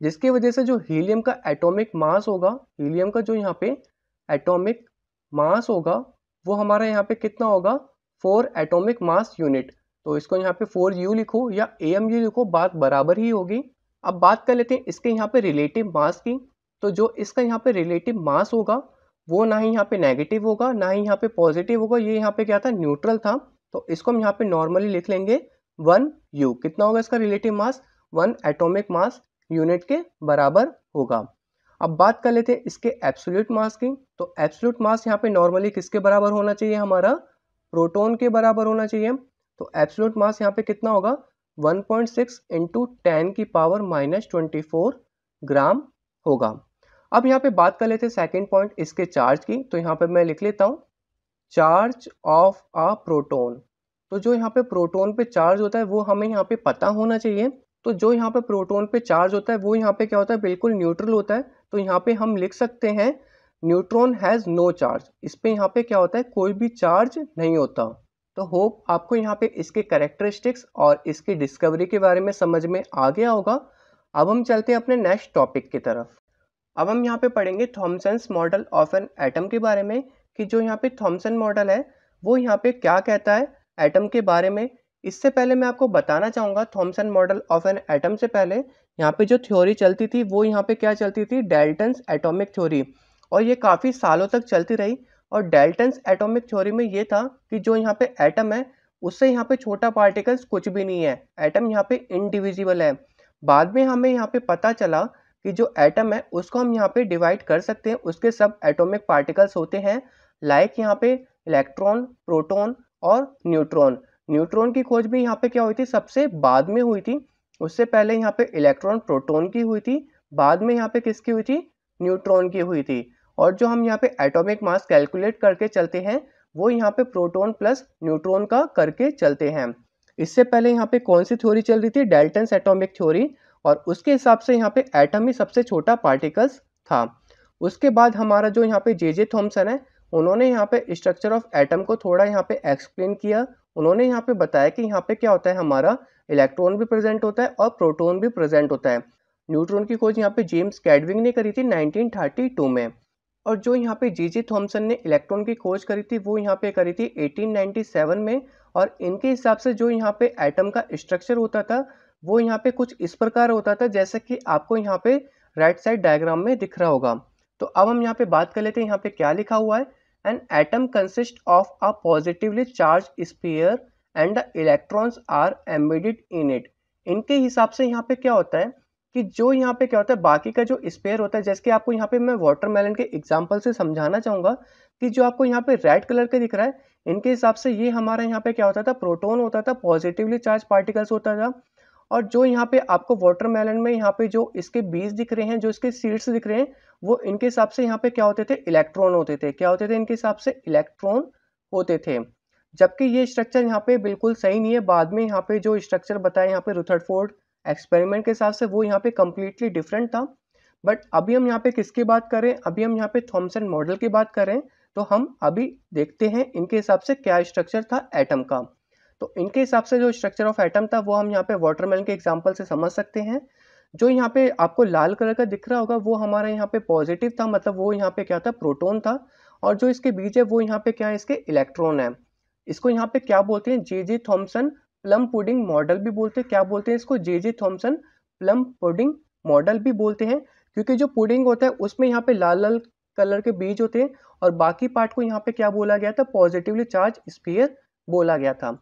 जिसकी वजह से जो हीलियम का एटॉमिक मास होगा हीलियम का जो यहाँ पे एटॉमिक मास होगा, वो हमारा यहाँ पे कितना होगा? फोर एटॉमिक मास यूनिट तो इसको यहाँ पे फोर यू लिखो या ए एम यू लिखो, बात बराबर ही होगी। अब बात कर लेते हैं इसके यहाँ पे रिलेटिव मास की। तो जो इसका यहाँ पे रिलेटिव मास होगा, वो ना ही यहाँ पे नेगेटिव होगा, ना ही यहाँ पे पॉजिटिव होगा। ये यहाँ पे क्या था? न्यूट्रल था। तो इसको हम यहाँ पे नॉर्मली लिख लेंगे। One U. कितना होगा इसका relative mass one atomic mass unit के बराबर होगा। अब बात कर लेते हैं इसके एब्सोल्यूट मास की। तो एब्सोल्यूट मास यहाँ पे नॉर्मली किसके बराबर होना चाहिए? हमारा प्रोटोन के बराबर होना चाहिए। तो एब्सोल्यूट मास यहाँ पे कितना होगा? 1.6 पॉइंट सिक्स इंटू टेन की power minus twenty four gram होगा। अब यहाँ पे बात कर लेते हैं सेकेंड पॉइंट इसके चार्ज की। तो यहाँ पे मैं लिख लेता हूँ चार्ज ऑफ़ अ प्रोटोन तो जो यहाँ पे प्रोटोन पे चार्ज होता है, वो हमें यहाँ पे पता होना चाहिए। तो जो यहाँ पे प्रोटोन पे चार्ज होता है, वो यहाँ पे क्या होता है? बिल्कुल न्यूट्रल होता है। तो यहाँ पे हम लिख सकते हैं न्यूट्रॉन हैज़ नो चार्ज इस पे यहाँ पे क्या होता है? कोई भी चार्ज नहीं होता। तो होप आपको यहाँ पे इसके करेक्टरिस्टिक्स और इसकी डिस्कवरी के बारे में समझ में आ गया होगा। अब हम चलते हैं अपने नेक्स्ट टॉपिक की तरफ़। अब हम यहाँ पे पढ़ेंगे Thomson's model of an atom के बारे में कि जो यहाँ पे थॉमसन मॉडल है, वो यहाँ पे क्या कहता है एटम के बारे में। इससे पहले मैं आपको बताना चाहूँगा Thomson model of an atom से पहले, यहाँ पे जो थ्योरी चलती थी, वो यहाँ पे क्या चलती थी? डेल्टन्स एटॉमिक थ्योरी और ये काफ़ी सालों तक चलती रही। और डेल्टन्स एटॉमिक थ्योरी में ये था कि जो यहाँ पे एटम है, उससे यहाँ पे छोटा पार्टिकल्स कुछ भी नहीं है। एटम यहाँ पे इनडिविजिबल है। बाद में हमें यहाँ पे पता चला कि जो एटम है, उसको हम यहाँ पे डिवाइड कर सकते हैं। उसके सब एटॉमिक पार्टिकल्स होते हैं लाइक यहाँ पे इलेक्ट्रॉन प्रोटॉन और न्यूट्रॉन न्यूट्रॉन की खोज भी यहाँ पे क्या हुई थी? सबसे बाद में हुई थी। उससे पहले यहाँ पे इलेक्ट्रॉन प्रोटॉन की हुई थी। बाद में यहाँ पे किसकी हुई थी? न्यूट्रॉन की हुई थी। और जो हम यहाँ पे एटॉमिक मास कैलकुलेट करके चलते हैं वो यहाँ पे प्रोटॉन प्लस न्यूट्रॉन का करके चलते हैं इससे पहले यहाँ पे कौन सी थ्योरी चल रही थी डेल्टन एटॉमिक थ्योरी और उसके हिसाब से यहाँ पे एटम ही सबसे छोटा पार्टिकल्स था उसके बाद हमारा जो यहाँ पे जे जे थॉम्सन है उन्होंने यहाँ पे स्ट्रक्चर ऑफ़ एटम को थोड़ा यहाँ पे एक्सप्लेन किया उन्होंने यहाँ पे बताया कि यहाँ पे क्या होता है हमारा इलेक्ट्रॉन भी प्रेजेंट होता है और प्रोटोन भी प्रेजेंट होता है न्यूट्रॉन की खोज यहाँ पे जेम्स कैडविंग ने करी थी 1932 में और जो यहाँ पे जी जी थॉम्सन ने इलेक्ट्रॉन की खोज करी थी, वो यहाँ पे करी थी 1897 में और इनके हिसाब से जो यहाँ पे एटम का स्ट्रक्चर होता था, वो यहाँ पे कुछ इस प्रकार होता था जैसे कि आपको यहाँ पे राइट साइड डायग्राम में दिख रहा होगा। तो अब हम यहाँ पे बात कर लेते हैं यहाँ पे क्या लिखा हुआ है। An atom consist of a positively charge sphere and the electrons are embedded in it इनके हिसाब से यहाँ पे क्या होता है? कि जो यहाँ पे क्या होता है बाकी का जो स्पेयर होता है जैसे कि आपको यहाँ पे मैं वाटरमेलन के एग्जांपल से समझाना चाहूँगा कि जो आपको यहाँ पे रेड कलर के दिख रहा है इनके हिसाब से ये हमारा यहाँ पे क्या होता था प्रोटोन होता था पॉजिटिवली चार्ज पार्टिकल्स होता था और जो यहाँ पे आपको वाटरमेलन में यहाँ पे जो इसके बीज दिख रहे हैं जो इसके सीड्स दिख रहे हैं वो इनके हिसाब से यहाँ पे क्या होते थे इलेक्ट्रॉन होते थे क्या होते थे इनके हिसाब से इलेक्ट्रॉन होते थे जबकि ये स्ट्रक्चर यहाँ पे बिल्कुल सही नहीं है बाद में यहाँ पे जो स्ट्रक्चर बताया यहाँ पे रुथरफोर्ड एक्सपेरिमेंट के हिसाब से वो यहाँ पे कम्प्लीटली डिफरेंट था। बट अभी हम यहाँ पे किसकी बात करें? अभी हम यहाँ पे थॉमसन मॉडल की बात करें तो हम अभी देखते हैं इनके हिसाब से क्या स्ट्रक्चर था एटम का। तो इनके हिसाब से जो स्ट्रक्चर ऑफ़ एटम था, वो हम यहाँ पे वाटरमेलन के एग्ज़ाम्पल से समझ सकते हैं। जो यहाँ पे आपको लाल कलर का दिख रहा होगा, वो हमारा यहाँ पे पॉजिटिव था मतलब वो यहाँ पे क्या था? प्रोटोन था। और जो इसके बीच है, वो यहाँ पे क्या है? इसके इलेक्ट्रॉन है। इसको यहाँ पे क्या बोलते हैं? J J Thomson plum pudding model भी बोलते हैं। क्या बोलते हैं इसको? J J Thomson plum pudding model भी बोलते हैं। क्योंकि जो पुडिंग होता है, उसमें यहाँ पे लाल लाल कलर के बीज होते हैं और बाकी पार्ट को यहाँ पे क्या बोला गया था? पॉजिटिवली चार्ज स्पीयर बोला गया था।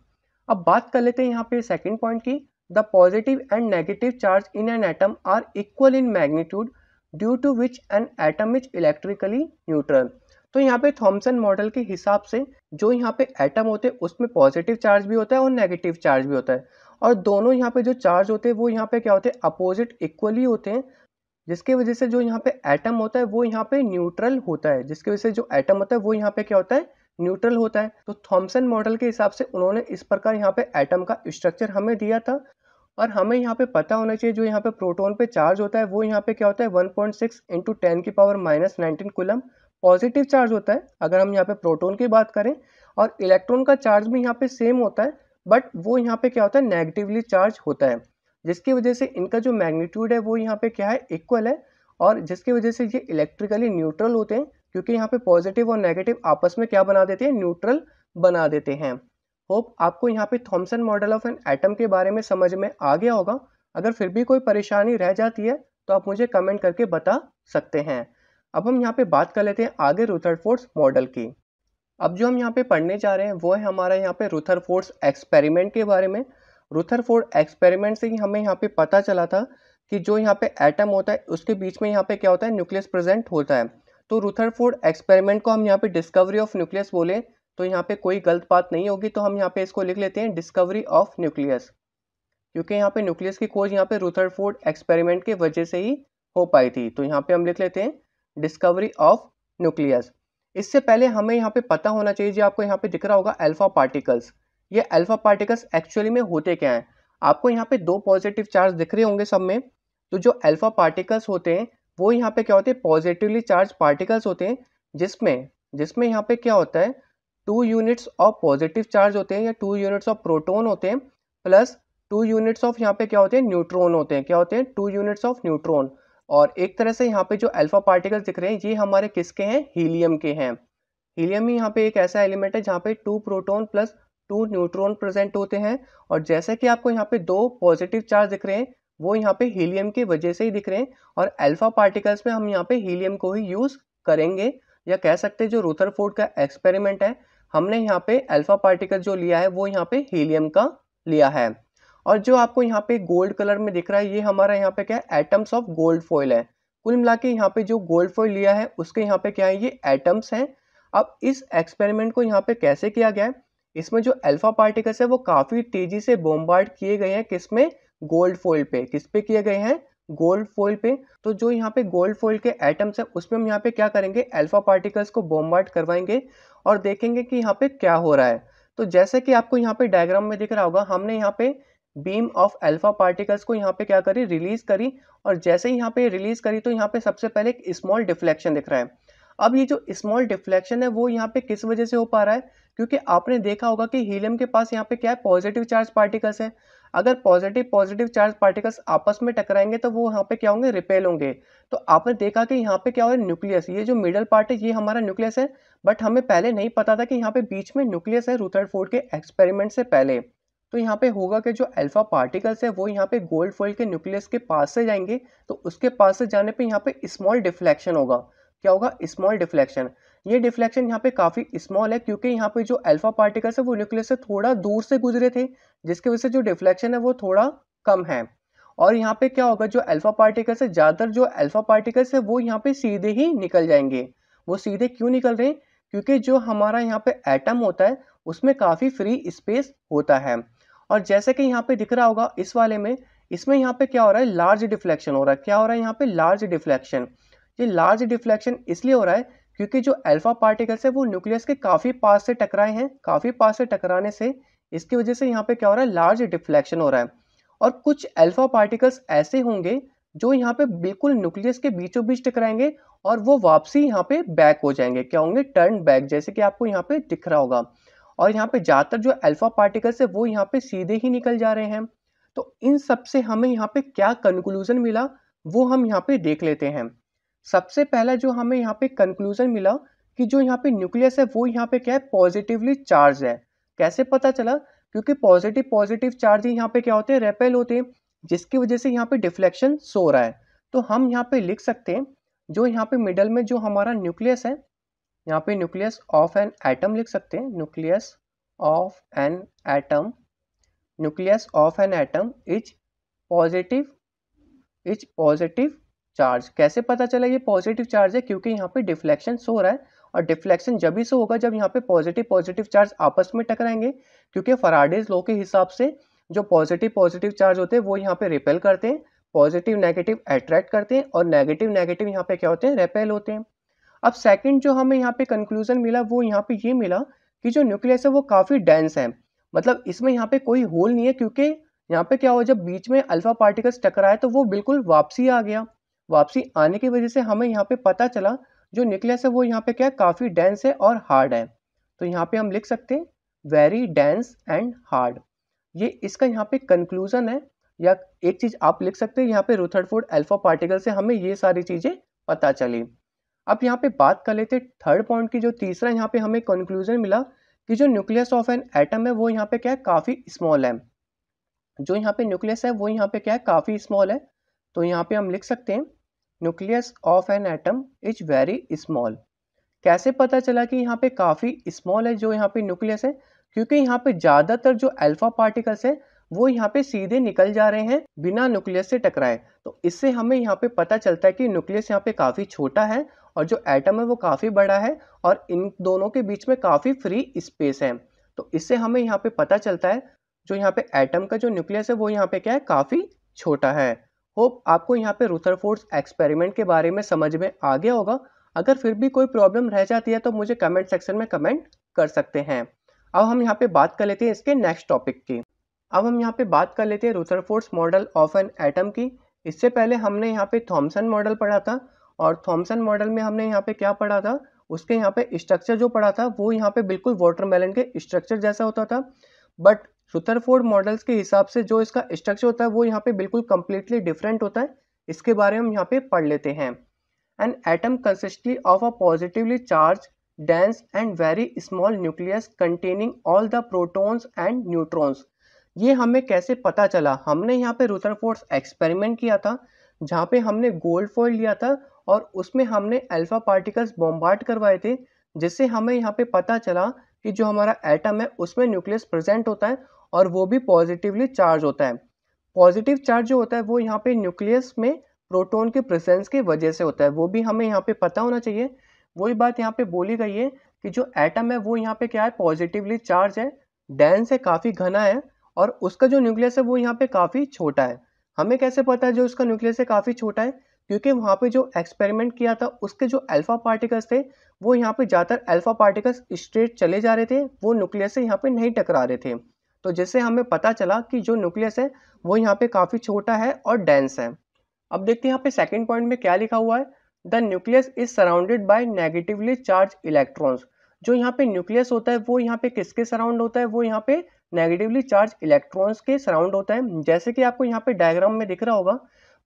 अब बात कर लेते हैं यहाँ पे सेकंड पॉइंट की। The positive and negative charge in an atom are equal in magnitude due to which an atom is electrically neutral तो यहाँ पे थॉमसन मॉडल के हिसाब से जो यहाँ पे एटम होते हैं उसमें पॉजिटिव चार्ज भी होता है और नेगेटिव चार्ज भी होता है और दोनों यहाँ पे जो चार्ज होते हैं वो यहाँ पे क्या होते हैं अपोजिट इक्वली होते हैं जिसकी वजह से जो यहाँ पे एटम होता है वो यहाँ पे न्यूट्रल होता है जिसकी वजह से जो एटम होता है वो यहाँ पे क्या होता है न्यूट्रल होता है तो थॉमसन मॉडल के हिसाब से उन्होंने इस प्रकार यहाँ पे एटम का स्ट्रक्चर हमें दिया था और हमें यहाँ पे पता होना चाहिए जो यहाँ पे प्रोटोन पे चार्ज होता है वो यहाँ पे क्या होता है 1.6 पॉइंट सिक्स इंटू टेन की power minus nineteen coulomb positive charge होता है, अगर हम यहाँ पे प्रोटोन की बात करें, और इलेक्ट्रॉन का चार्ज भी यहाँ पे सेम होता है बट वो यहाँ पे क्या होता है नेगेटिवली चार्ज होता है, जिसकी वजह से इनका जो मैग्नीट्यूड है, वो यहाँ पे क्या है इक्वल है, और जिसकी वजह से ये इलेक्ट्रिकली न्यूट्रल होते हैं, क्योंकि यहाँ पे पॉजिटिव और नेगेटिव आपस में क्या बना देते हैं न्यूट्रल बना देते हैं। होप आपको यहाँ पे Thomson model of an atom के बारे में समझ में आ गया होगा, अगर फिर भी कोई परेशानी रह जाती है तो आप मुझे कमेंट करके बता सकते हैं। अब हम यहाँ पे बात कर लेते हैं आगे रुथरफोर्ड्स मॉडल की अब जो हम यहाँ पे पढ़ने जा रहे हैं वो है हमारा यहाँ पे रुथरफोर्ड्स एक्सपेरिमेंट के बारे में रुथरफोर्ड एक्सपेरिमेंट से ही हमें यहाँ पे पता चला था कि जो यहाँ पे एटम होता है उसके बीच में यहाँ पे क्या होता है न्यूक्लियस प्रेजेंट होता है तो रुथरफोर्ड एक्सपेरिमेंट को हम यहाँ पे डिस्कवरी ऑफ़ न्यूक्लियस बोले तो यहाँ पे कोई गलत बात नहीं होगी तो हम यहाँ पे इसको लिख लेते हैं डिस्कवरी ऑफ़ न्यूक्लियस क्योंकि यहाँ पे न्यूक्लियस की खोज यहाँ पे रुथरफोर्ड एक्सपेरिमेंट के वजह से ही हो पाई थी तो यहाँ पे हम लिख लेते हैं डिस्कवरी ऑफ़ न्यूक्लियस इससे पहले हमें यहाँ पे पता होना चाहिए, जो आपको यहाँ पे दिख रहा होगा अल्फ़ा पार्टिकल्स ये अल्फ़ा पार्टिकल्स एक्चुअली में होते क्या हैं? आपको यहाँ पे दो पॉजिटिव चार्ज दिख रहे होंगे सब में। तो जो अल्फ़ा पार्टिकल्स होते हैं, वो यहाँ पे क्या होते हैं? पॉजिटिवली चार्ज पार्टिकल्स होते हैं, जिसमें जिसमें यहाँ पे क्या होता है? Two units of positive charge होते हैं या टू यूनिट्स ऑफ़ प्रोटोन होते हैं प्लस टू यूनिट्स ऑफ़ यहाँ पे क्या होते हैं? न्यूट्रॉन होते हैं। क्या होते हैं? टू यूनिट्स ऑफ़ न्यूट्रॉन और एक तरह से यहाँ पे जो अल्फ़ा पार्टिकल्स दिख रहे हैं, ये हमारे किसके हैं? हीलियम के हैं। हीलियम ही यहाँ पे एक ऐसा एलिमेंट है जहाँ पे two proton plus two neutron present होते हैं। और जैसे कि आपको यहाँ पे दो पॉजिटिव चार्ज दिख रहे हैं, वो यहाँ पे हीलियम की वजह से ही दिख रहे हैं। और अल्फ़ा पार्टिकल्स में हम यहाँ पे हीलियम को ही यूज़ करेंगे। या कह सकते हैं जो रूथरफोर्ड का एक्सपेरिमेंट है, हमने यहाँ पे अल्फ़ा पार्टिकल जो लिया है, वो यहाँ पे हीलियम का लिया है। और जो आपको यहाँ पे गोल्ड कलर में दिख रहा है ये हमारा यहाँ पे क्या है एटम्स ऑफ़ गोल्ड फॉइल है कुल मिला के यहाँ पे जो गोल्ड फॉइल लिया है उसके यहाँ पे क्या है ये एटम्स हैं अब इस एक्सपेरिमेंट को यहाँ पे कैसे किया गया है इसमें जो अल्फ़ा पार्टिकल्स है वो काफ़ी तेज़ी से बोम्बार्ड किए गए हैं किसमें गोल्ड फॉइल पे किस पे किए गए हैं गोल्ड फॉइल पे तो जो यहाँ पे गोल्ड फॉइल के एटम्स है उसमें हम यहाँ पे क्या करेंगे अल्फ़ा पार्टिकल्स को बोम्बार्ड करवाएँगे और देखेंगे कि यहाँ पे क्या हो रहा है तो जैसे कि आपको यहाँ पे डायग्राम में दिख रहा होगा हमने यहाँ पे बीम ऑफ़ अल्फ़ा पार्टिकल्स को यहाँ पे क्या करी? रिलीज़ करी और जैसे ही यहाँ पे रिलीज़ करी तो यहाँ पे सबसे पहले एक स्मॉल डिफ्लेक्शन दिख रहा है। अब ये जो स्मॉल डिफ्लेक्शन है वो यहाँ पे किस वजह से हो पा रहा है? क्योंकि आपने देखा होगा कि हीलियम के पास यहाँ पे क्या है? पॉजिटिव चार्ज पार्टिकल्स है। अगर पॉजिटिव पॉजिटिव चार्ज पार्टिकल्स आपस में टकराएँगे तो वो यहाँ पे क्या होंगे? रिपेल होंगे। तो आपने देखा कि यहाँ पे क्या हो न्यूक्लियस ये जो मिडल पार्ट है, ये हमारा न्यूक्लियस है बट हमें पहले नहीं पता था कि यहाँ पे बीच में न्यूक्लियस है रूथर्ड फोर्ड के एक्सपेरिमेंट से पहले। तो यहाँ पे होगा कि जो अल्फ़ा पार्टिकल्स है, वो यहाँ पे गोल्ड फॉइल के न्यूक्लियस के पास से जाएँगे तो उसके पास से जाने पे यहाँ पे स्मॉल डिफ्लेक्शन होगा। क्या होगा? स्मॉल डिफ्लेक्शन ये डिफ्लेक्शन यहाँ पे काफ़ी स्मॉल है, क्योंकि यहाँ पे जो अल्फ़ा पार्टिकल्स है, वो न्यूक्लियस से थोड़ा दूर से गुजरे थे, जिसकी वजह से जो डिफ्लेक्शन है, वो थोड़ा कम है। और यहाँ पे क्या होगा? जो अल्फ़ा पार्टिकल्स है, ज़्यादातर जो अल्फ़ा पार्टिकल्स है, वो यहाँ पे सीधे ही निकल जाएँगे। वो सीधे क्यों निकल रहे हैं? क्योंकि जो हमारा यहाँ पे एटम होता है, उसमें काफ़ी फ्री स्पेस होता है। और जैसे कि यहाँ पे दिख रहा होगा इस वाले में, इसमें यहाँ पे क्या हो रहा है? लार्ज डिफ्लेक्शन हो रहा है। क्या हो रहा है यहाँ पे? लार्ज डिफ्लेक्शन ये लार्ज डिफ्लेक्शन इसलिए हो रहा है क्योंकि जो अल्फ़ा पार्टिकल्स है, वो न्यूक्लियस के काफ़ी पास से टकराए हैं। काफ़ी पास से टकराने से इसकी वजह से यहाँ पे क्या हो रहा है? लार्ज डिफ्लेक्शन हो रहा है। और कुछ अल्फ़ा पार्टिकल्स ऐसे होंगे जो यहाँ पे बिल्कुल न्यूक्लियस के बीचों बीच टकराएँगे और वो वापसी यहाँ पे बैक हो जाएँगे। क्या होंगे? टर्न बैक जैसे कि आपको यहाँ पे दिख रहा होगा। और यहाँ पे ज़्यादातर जो अल्फ़ा पार्टिकल्स है वो यहाँ पे सीधे ही निकल जा रहे हैं तो इन सबसे हमें यहाँ पे क्या कंक्लूजन मिला वो हम यहाँ पे देख लेते हैं सबसे पहला जो हमें यहाँ पे कंक्लूजन मिला कि जो यहाँ पे न्यूक्लियस है वो यहाँ पे क्या है पॉजिटिवली चार्ज है कैसे पता चला क्योंकि पॉजिटिव पॉजिटिव चार्ज यहाँ पे क्या होते हैं रेपेल होते हैं जिसकी वजह से यहाँ पे डिफ्लेक्शन सो रहा है तो हम यहाँ पे लिख सकते हैं जो यहाँ पे मिडल में जो हमारा न्यूक्लियस है यहाँ पे न्यूक्लियस ऑफ़ एन एटम लिख सकते हैं। Nucleus of an atom nucleus of an atom is positive is positive charge कैसे पता चला ये पॉजिटिव चार्ज है? क्योंकि यहाँ पे डिफ्लेक्शन सो रहा है और डिफ्लेक्शन जब ही से होगा, जब यहाँ पे पॉजिटिव पॉजिटिव चार्ज आपस में टकराएँगे, क्योंकि फराडेज लॉ के हिसाब से जो पॉजिटिव पॉजिटिव चार्ज होते हैं, वो यहाँ पे रिपेल करते हैं पॉजिटिव नेगेटिव अट्रैक्ट करते हैं और नेगेटिव नेगेटिव यहाँ पे क्या होते हैं? रेपेल होते हैं। अब सेकंड जो हमें यहाँ पे कंक्लूजन मिला, वो यहाँ पे ये मिला कि जो न्यूक्लियस है वो काफ़ी डेंस है। मतलब इसमें यहाँ पे कोई होल नहीं है, क्योंकि यहाँ पे क्या हो जब बीच में अल्फ़ा पार्टिकल्स टकराए तो वो बिल्कुल वापसी आ गया। वापसी आने की वजह से हमें यहाँ पे पता चला, जो न्यूक्लियस है वो यहाँ पे क्या है, काफ़ी डेंस है और हार्ड है। तो यहाँ पे हम लिख सकते हैं वेरी डेंस एंड हार्ड ये इसका यहाँ पे कंक्लूजन है, या एक चीज़ आप लिख सकते हैं, यहाँ पे रुथरफोर्ड अल्फ़ा पार्टिकल से हमें ये सारी चीज़ें पता चली। अब यहाँ पे बात कर लेते थर्ड पॉइंट की जो तीसरा यहाँ पे हमें कंक्लूजन मिला कि जो न्यूक्लियस ऑफ़ एन एटम है वो यहाँ पे क्या है काफ़ी स्मॉल है जो यहाँ पे न्यूक्लियस है वो यहाँ पे क्या है काफ़ी स्मॉल है तो यहाँ पे हम लिख सकते हैं nucleus of an atom is very small कैसे पता चला कि यहाँ पे काफ़ी स्मॉल है जो यहाँ पे न्यूक्लियस है क्योंकि यहाँ पे ज़्यादातर जो अल्फ़ा पार्टिकल्स है वो यहाँ पे सीधे निकल जा रहे हैं बिना न्यूक्लियस से टकराए तो इससे हमें यहाँ पे पता चलता है कि न्यूक्लियस यहाँ पे काफ़ी छोटा है और जो एटम है वो काफ़ी बड़ा है और इन दोनों के बीच में काफ़ी फ्री स्पेस है। तो इससे हमें यहाँ पे पता चलता है, जो यहाँ पे एटम का जो न्यूक्लियस है वो यहाँ पे क्या है? काफ़ी छोटा है। होप आपको यहाँ पे रुथरफोर्ड्स एक्सपेरिमेंट के बारे में समझ में आ गया होगा। अगर फिर भी कोई प्रॉब्लम रह जाती है तो मुझे कमेंट सेक्शन में कमेंट कर सकते हैं। अब हम यहाँ पे बात कर लेते हैं इसके नेक्स्ट टॉपिक की। अब हम यहाँ पे बात कर लेते हैं Rutherford's model of an atom की। इससे पहले हमने यहाँ पे थॉमसन मॉडल पढ़ा था। और थॉमसन मॉडल में हमने यहाँ पे क्या पढ़ा था? उसके यहाँ पे स्ट्रक्चर जो पढ़ा था, वो यहाँ पे बिल्कुल वाटरमेलन के स्ट्रक्चर जैसा होता था। बट रुथरफोर्ड मॉडल्स के हिसाब से जो इसका स्ट्रक्चर होता है, वो यहाँ पे बिल्कुल कम्प्लीटली डिफरेंट होता है। इसके बारे में हम यहाँ पे पढ़ लेते हैं। An atom consists of a positively charge dense and very small nucleus containing all the protons and neutrons ये हमें कैसे पता चला? हमने यहाँ पे रुथरफोर्ड्स एक्सपेरिमेंट किया था, जहाँ पे हमने गोल्ड फॉइल लिया था और उसमें हमने अल्फ़ा पार्टिकल्स बॉम्बार्ड करवाए थे, जिससे हमें यहाँ पे पता चला कि जो हमारा एटम है, उसमें न्यूक्लियस प्रेजेंट होता है और वो भी पॉजिटिवली चार्ज होता है। पॉजिटिव चार्ज जो होता है, वो यहाँ पे न्यूक्लियस में प्रोटोन के प्रेजेंस की वजह से होता है। वो भी हमें यहाँ पे पता होना चाहिए। वही बात यहाँ पे बोली गई है कि जो एटम है, वो यहाँ पे क्या है पॉजिटिवली चार्ज है डेंस है, काफ़ी घना है और उसका जो न्यूक्लियस है, वो यहाँ पे काफ़ी छोटा है। हमें कैसे पता है जो उसका न्यूक्लियस है, काफ़ी छोटा है? क्योंकि वहाँ पे जो एक्सपेरिमेंट किया था, उसके जो अल्फ़ा पार्टिकल्स थे, वो यहाँ पे ज़्यादातर अल्फ़ा पार्टिकल्स स्ट्रेट चले जा रहे थे, वो न्यूक्लियस से यहाँ पे नहीं टकरा रहे थे। तो जिससे हमें पता चला कि जो न्यूक्लियस है, वो यहाँ पे काफ़ी छोटा है और डेंस है। अब देखते हैं यहाँ पे सेकेंड पॉइंट में क्या लिखा हुआ है। The nucleus is surrounded by negatively charge electrons जो यहाँ पे न्यूक्लियस होता है, वो यहाँ पे किसके सराउंड होता है? वो यहाँ पे नेगेटिवली चार्ज इलेक्ट्रॉन्स के सराउंड होता है। जैसे कि आपको यहाँ पे डायग्राम में दिख रहा होगा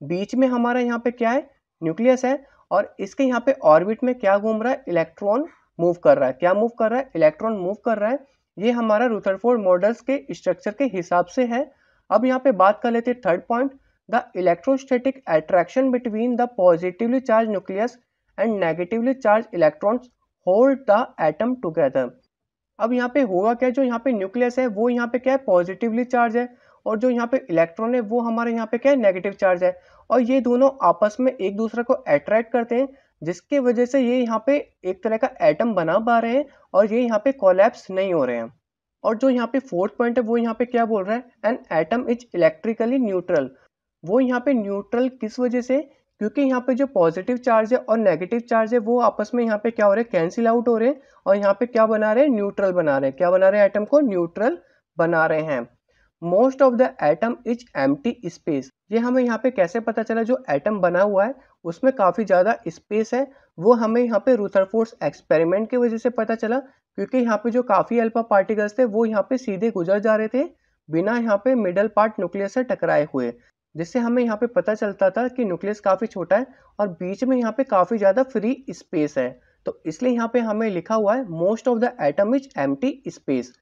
बीच में हमारा यहाँ पे क्या है? न्यूक्लियस है और इसके यहाँ पे ऑर्बिट में क्या घूम रहा है? इलेक्ट्रॉन मूव कर रहा है। क्या मूव कर रहा है? इलेक्ट्रॉन मूव कर रहा है। ये हमारा रुथरफोर्ड मॉडल्स के स्ट्रक्चर के हिसाब से है। अब यहाँ पे बात कर लेते हैं third point The electrostatic attraction between the positively charge nucleus and negatively charge electrons hold the atom together. अब यहाँ पे होगा क्या? जो यहाँ पे न्यूक्लियस है, वो यहाँ पे क्या है? पॉजिटिवली चार्ज है। और जो यहाँ पे इलेक्ट्रॉन है वो हमारे यहाँ पे क्या है नेगेटिव चार्ज है और ये दोनों आपस में एक दूसरे को अट्रैक्ट करते हैं जिसके वजह से ये यहाँ पे एक तरह का एटम बना पा रहे हैं और ये यहाँ पे कोलैप्स नहीं हो रहे हैं और जो यहाँ पे फोर्थ पॉइंट है वो यहाँ पे क्या बोल रहा है an atom is electrically neutral वो यहाँ पे न्यूट्रल किस वजह से क्योंकि यहाँ पे जो पॉजिटिव चार्ज है और नेगेटिव चार्ज है वो आपस में यहाँ पे क्या हो रहे हैं कैंसिल आउट हो रहे हैं और यहाँ पे क्या बना रहे हैं न्यूट्रल बना रहे हैं क्या बना रहे हैं एटम को न्यूट्रल बना रहे हैं most of the atom is empty space. ये हमें यहाँ पे कैसे पता चला जो एटम बना हुआ है, उसमें काफ़ी ज़्यादा स्पेस है। वो हमें यहाँ पे रुथरफोर्ड्स एक्सपेरिमेंट की वजह से पता चला, क्योंकि यहाँ पे जो काफ़ी अल्फ़ा पार्टिकल्स थे, वो यहाँ पे सीधे गुजर जा रहे थे, बिना यहाँ पे मिडल पार्ट न्यूक्लियस से टकराए हुए। जिससे हमें यहाँ पे पता चलता था कि न्यूक्लियस काफ़ी छोटा है और बीच में यहाँ पे काफ़ी ज़्यादा फ्री स्पेस है। तो इसलिए यहाँ पे हमें लिखा हुआ है most of the atom is empty space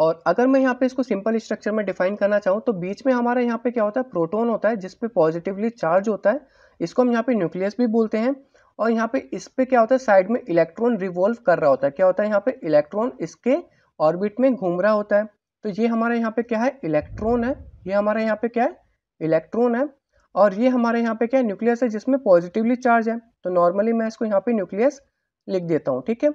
और अगर मैं यहाँ पे इसको सिंपल स्ट्रक्चर में डिफाइन करना चाहूँ तो बीच में हमारा यहाँ पे क्या होता है? प्रोटोन होता है, जिसपे पॉजिटिवली चार्ज होता है। इसको हम यहाँ पे न्यूक्लियस भी बोलते हैं और यहाँ पे इस पे क्या होता है? साइड में इलेक्ट्रॉन रिवॉल्व कर रहा होता है। क्या होता है? यहाँ पे इलेक्ट्रॉन इसके ऑर्बिट में घूम रहा होता है। तो ये हमारे यहाँ पे क्या है? इलेक्ट्रॉन है। ये हमारे यहाँ पे क्या है? इलेक्ट्रॉन है। और ये हमारे यहाँ पे क्या है? न्यूक्लियस है, जिसमें पॉजिटिवली चार्ज है। तो नॉर्मली मैं इसको यहाँ पे न्यूक्लियस लिख देता हूँ, ठीक है?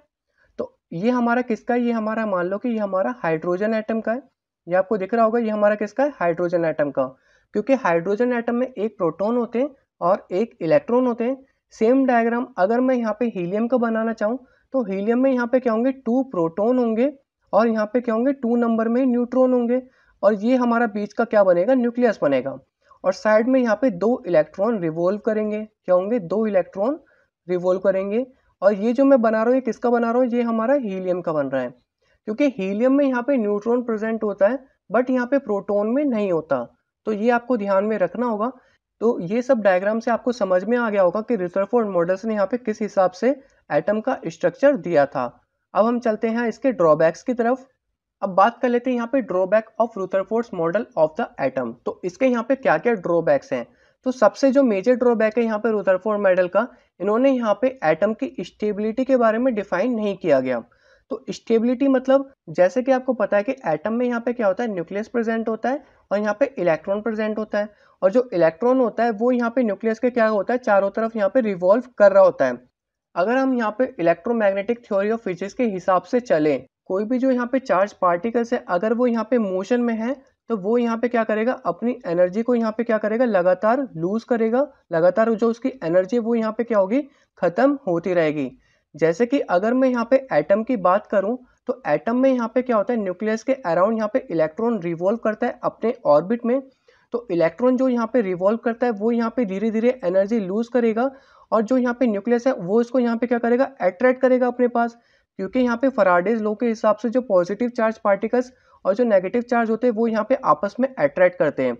ये हमारा किसका ये हमारा, मान लो कि ये हमारा हाइड्रोजन एटम का है। ये आपको दिख रहा होगा, ये हमारा किसका है? हाइड्रोजन एटम का। क्योंकि हाइड्रोजन एटम में एक प्रोटोन होते हैं और एक इलेक्ट्रॉन होते हैं। सेम डायग्राम अगर मैं यहाँ पे हीलियम का बनाना चाहूँ तो हीलियम में यहाँ पे क्या होंगे? टू प्रोटोन होंगे और यहाँ पे क्या होंगे? टू नंबर में न्यूट्रॉन होंगे और ये हमारा बीच का क्या बनेगा? न्यूक्लियस बनेगा। और साइड में यहाँ पे दो इलेक्ट्रॉन रिवॉल्व करेंगे। क्या होंगे? दो इलेक्ट्रॉन रिवॉल्व करेंगे। और ये जो मैं बना रहा हूँ, ये किसका बना रहा हूँ? ये हमारा हीलियम का बन रहा है। क्योंकि हीलियम में यहाँ पे न्यूट्रॉन प्रेजेंट होता है, बट यहाँ पे प्रोटोन में नहीं होता। तो ये आपको ध्यान में रखना होगा। तो ये सब डायग्राम से आपको समझ में आ गया होगा कि रिथरफोर्ड मॉडल्स ने यहाँ पे किस हिसाब से एटम का स्ट्रक्चर दिया था। अब हम चलते हैं इसके ड्रॉबैक्स की तरफ़। अब बात कर लेते हैं यहाँ पे drawback of Rutherford's model of the atom. तो इसके यहाँ पे क्या क्या ड्रॉबैक्स हैं? तो सबसे जो मेजर ड्रॉबैक है यहाँ पे रुथरफोर्ड मेडल का, इन्होंने यहाँ पे एटम की स्टेबिलिटी के बारे में डिफाइन नहीं किया गया। तो स्टेबिलिटी मतलब जैसे कि आपको पता है कि एटम में यहाँ पे क्या होता है? न्यूक्लियस प्रेजेंट होता है और यहाँ पे इलेक्ट्रॉन प्रेजेंट होता है। और जो इलेक्ट्रॉन होता है, वो यहाँ पे न्यूक्लियस के क्या होता है? चारों तरफ़ यहाँ पे रिवॉल्व कर रहा होता है। अगर हम यहाँ पे इलेक्ट्रोमैग्नेटिक थ्योरी ऑफ़ फिजिक्स के हिसाब से चले, कोई भी जो यहाँ पे चार्ज पार्टिकल्स है, अगर वो यहाँ पे मोशन में है तो वो यहाँ पे क्या करेगा अपनी एनर्जी को यहाँ पे क्या करेगा लगातार लूज करेगा लगातार जो उसकी एनर्जी वो यहाँ पे क्या होगी खत्म होती रहेगी जैसे कि अगर मैं यहाँ पे एटम की बात करूँ तो एटम में यहाँ पे क्या होता है न्यूक्लियस के अराउंड यहाँ पे इलेक्ट्रॉन रिवॉल्व करता है अपने ऑर्बिट में तो इलेक्ट्रॉन जो यहाँ पे रिवॉल्व करता है वो यहाँ पे धीरे धीरे एनर्जी लूज करेगा और जो यहाँ पे न्यूक्लियस है वो इसको यहाँ पे क्या करेगा अट्रैक्ट करेगा अपने पास क्योंकि यहाँ पे फराडेज लो के हिसाब से जो पॉजिटिव चार्ज पार्टिकल्स और जो नेगेटिव चार्ज होते हैं, वो यहाँ पे आपस में अट्रैक्ट करते हैं।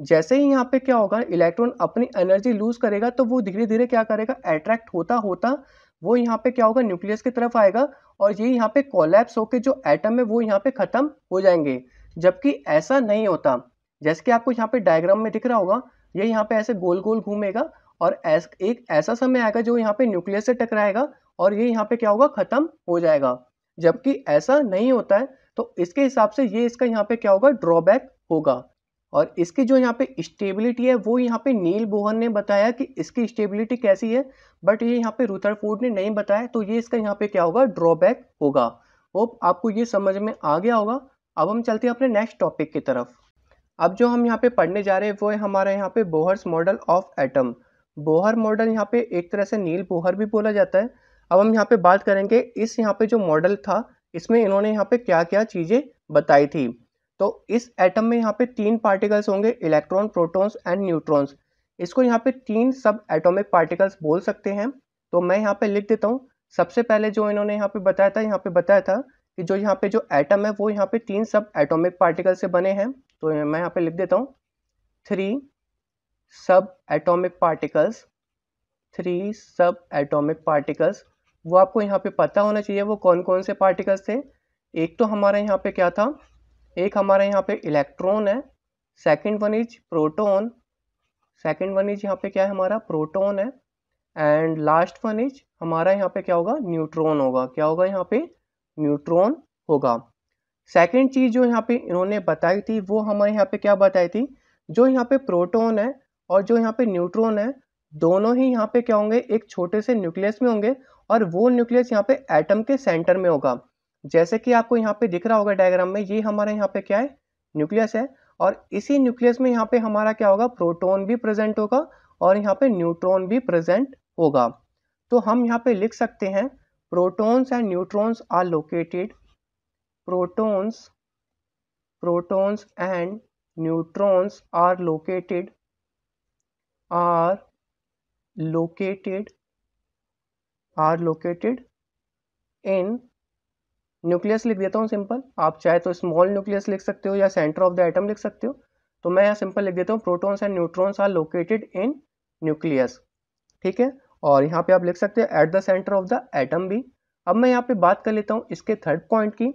जैसे ही यहाँ पे क्या होगा इलेक्ट्रॉन अपनी एनर्जी लूज करेगा तो वो धीरे धीरे क्या करेगा अट्रैक्ट होता होता वो यहाँ पे क्या होगा न्यूक्लियस की तरफ़ आएगा और ये यहाँ पे कोलैप्स होकर जो एटम है, वो यहाँ पे खत्म हो जाएँगे। जबकि ऐसा नहीं होता। जैसे कि आपको यहाँ पे डायग्राम में दिख रहा होगा, ये यहाँ पे ऐसे गोल गोल घूमेगा और एक ऐसा समय आएगा जो यहाँ पे न्यूक्लियस से टकराएगा और ये यहाँ पे क्या होगा? खत्म हो जाएगा। जबकि ऐसा नहीं होता है तो इसके हिसाब से ये इसका यहाँ पे क्या होगा? ड्रॉबैक होगा। और इसकी जो यहाँ पे स्टेबिलिटी है, वो यहाँ पे नील बोहन ने बताया कि इसकी स्टेबिलिटी कैसी है बट ये यहाँ पे रुथरफोर्ड ने नहीं बताया तो ये इसका यहाँ पे क्या होगा? ड्रॉबैक होगा। होप आपको ये समझ में आ गया होगा। अब हम चलते हैं अपने नेक्स्ट टॉपिक की तरफ़। अब जो हम यहाँ पे पढ़ने जा रहे हैं, वो है हमारे यहाँ पे Bohr's model of atom Bohr model यहाँ पे एक तरह से नील बोहर भी बोला जाता है। अब हम यहाँ पे बात करेंगे इस यहाँ पे जो मॉडल था इसमें इन्होंने यहाँ पे क्या क्या चीज़ें बताई थी तो इस एटम में यहाँ पे तीन पार्टिकल्स होंगे इलेक्ट्रॉन प्रोटॉन्स एंड न्यूट्रॉन्स इसको यहाँ पे तीन सब एटॉमिक पार्टिकल्स बोल सकते हैं तो मैं यहाँ पे लिख देता हूँ सबसे पहले जो इन्होंने यहाँ पे बताया था यहाँ पे बताया था कि जो यहाँ पे जो एटम है वो यहाँ पे तीन सब एटॉमिक पार्टिकल से बने हैं तो मैं यहाँ पे लिख देता हूँ three subatomic particles three subatomic particles वो आपको यहाँ पे पता होना चाहिए वो कौन कौन से पार्टिकल्स थे एक तो हमारे यहाँ पे क्या था एक हमारे यहाँ पे इलेक्ट्रॉन है second one is proton second one is यहाँ पे क्या है हमारा प्रोटोन है एंड लास्ट वन इज़ हमारा यहाँ पे क्या होगा न्यूट्रॉन होगा क्या होगा यहाँ पे न्यूट्रॉन होगा सेकंड चीज़ जो यहाँ पे इन्होंने बताई थी वो हमारे यहाँ पे क्या बताई थी जो यहाँ पे प्रोटोन है और जो यहाँ पे न्यूट्रॉन है दोनों ही यहाँ पे क्या होंगे एक छोटे से न्यूक्लियस में होंगे और वो न्यूक्लियस यहाँ पे एटम के सेंटर में होगा। जैसे कि आपको यहाँ पे दिख रहा होगा डायग्राम में, ये हमारे यहाँ पे क्या है? न्यूक्लियस है। और इसी न्यूक्लियस में यहाँ पे हमारा क्या होगा? प्रोटॉन भी प्रेजेंट होगा और यहाँ पे न्यूट्रॉन भी प्रेजेंट होगा। तो हम यहाँ पे लिख सकते हैं protons and neutrons are located protons protons and neutrons are located are located are located in nucleus लिख देता हूँ सिंपल। आप चाहे तो स्मॉल न्यूक्लियस लिख सकते हो या सेंटर ऑफ़ द एटम लिख सकते हो। तो मैं यहाँ सिंपल लिख देता हूँ, protons and neutrons are located in nucleus. ठीक है? और यहाँ पे आप लिख सकते हैं, at the centre of the atom भी। अब मैं यहाँ पे बात कर लेता हूँ इसके थर्ड पॉइंट की।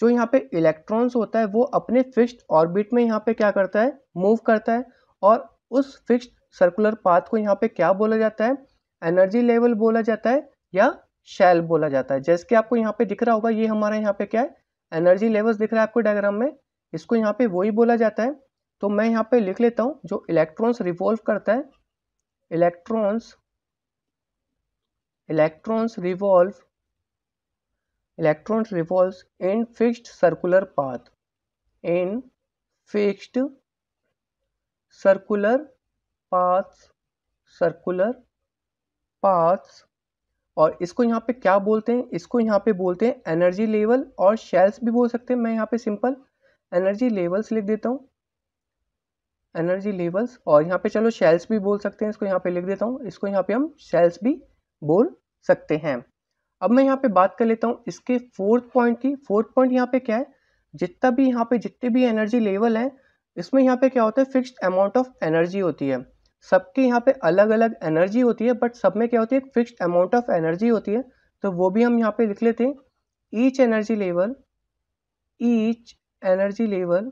जो यहाँ पे इलेक्ट्रॉन्स होता है, वो अपने फिक्स्ड ऑर्बिट में यहाँ पे क्या करता है? मूव करता है। और उस फिक्स्ड सर्कुलर पाथ को यहाँ पे क्या बोला जाता है? एनर्जी लेवल बोला जाता है या शेल बोला जाता है। जैसे कि आपको यहाँ पे दिख रहा होगा, ये हमारा यहाँ पे क्या है? एनर्जी लेवल्स दिख रहा है आपको डायग्राम में। इसको यहाँ पे वही बोला जाता है। तो मैं यहाँ पे लिख लेता हूँ, जो इलेक्ट्रॉन्स रिवॉल्व करता है। Electrons electrons revolve electrons revolve in fixed circular path in fixed circular path circular paths और इसको यहाँ पे क्या बोलते हैं इसको यहाँ पे बोलते हैं एनर्जी लेवल और शेल्स भी बोल सकते हैं मैं यहाँ पे सिंपल एनर्जी लेवल्स लिख देता हूँ एनर्जी लेवल्स और यहाँ पे चलो शेल्स भी बोल सकते हैं इसको यहाँ पे लिख देता हूँ इसको यहाँ पे हम शेल्स भी बोल सकते हैं अब मैं यहाँ पे बात कर लेता हूँ इसके फोर्थ पॉइंट की फोर्थ पॉइंट यहाँ पे क्या है जितना भी यहाँ पे जितने भी एनर्जी लेवल है इसमें यहाँ पे क्या होता है फिक्स्ड अमाउंट ऑफ़ एनर्जी होती है सबके यहाँ पे अलग अलग एनर्जी होती है बट सब में क्या होती है फिक्स्ड अमाउंट ऑफ़ एनर्जी होती है। तो वो भी हम यहाँ पे लिख लेते हैं। Each energy level each energy level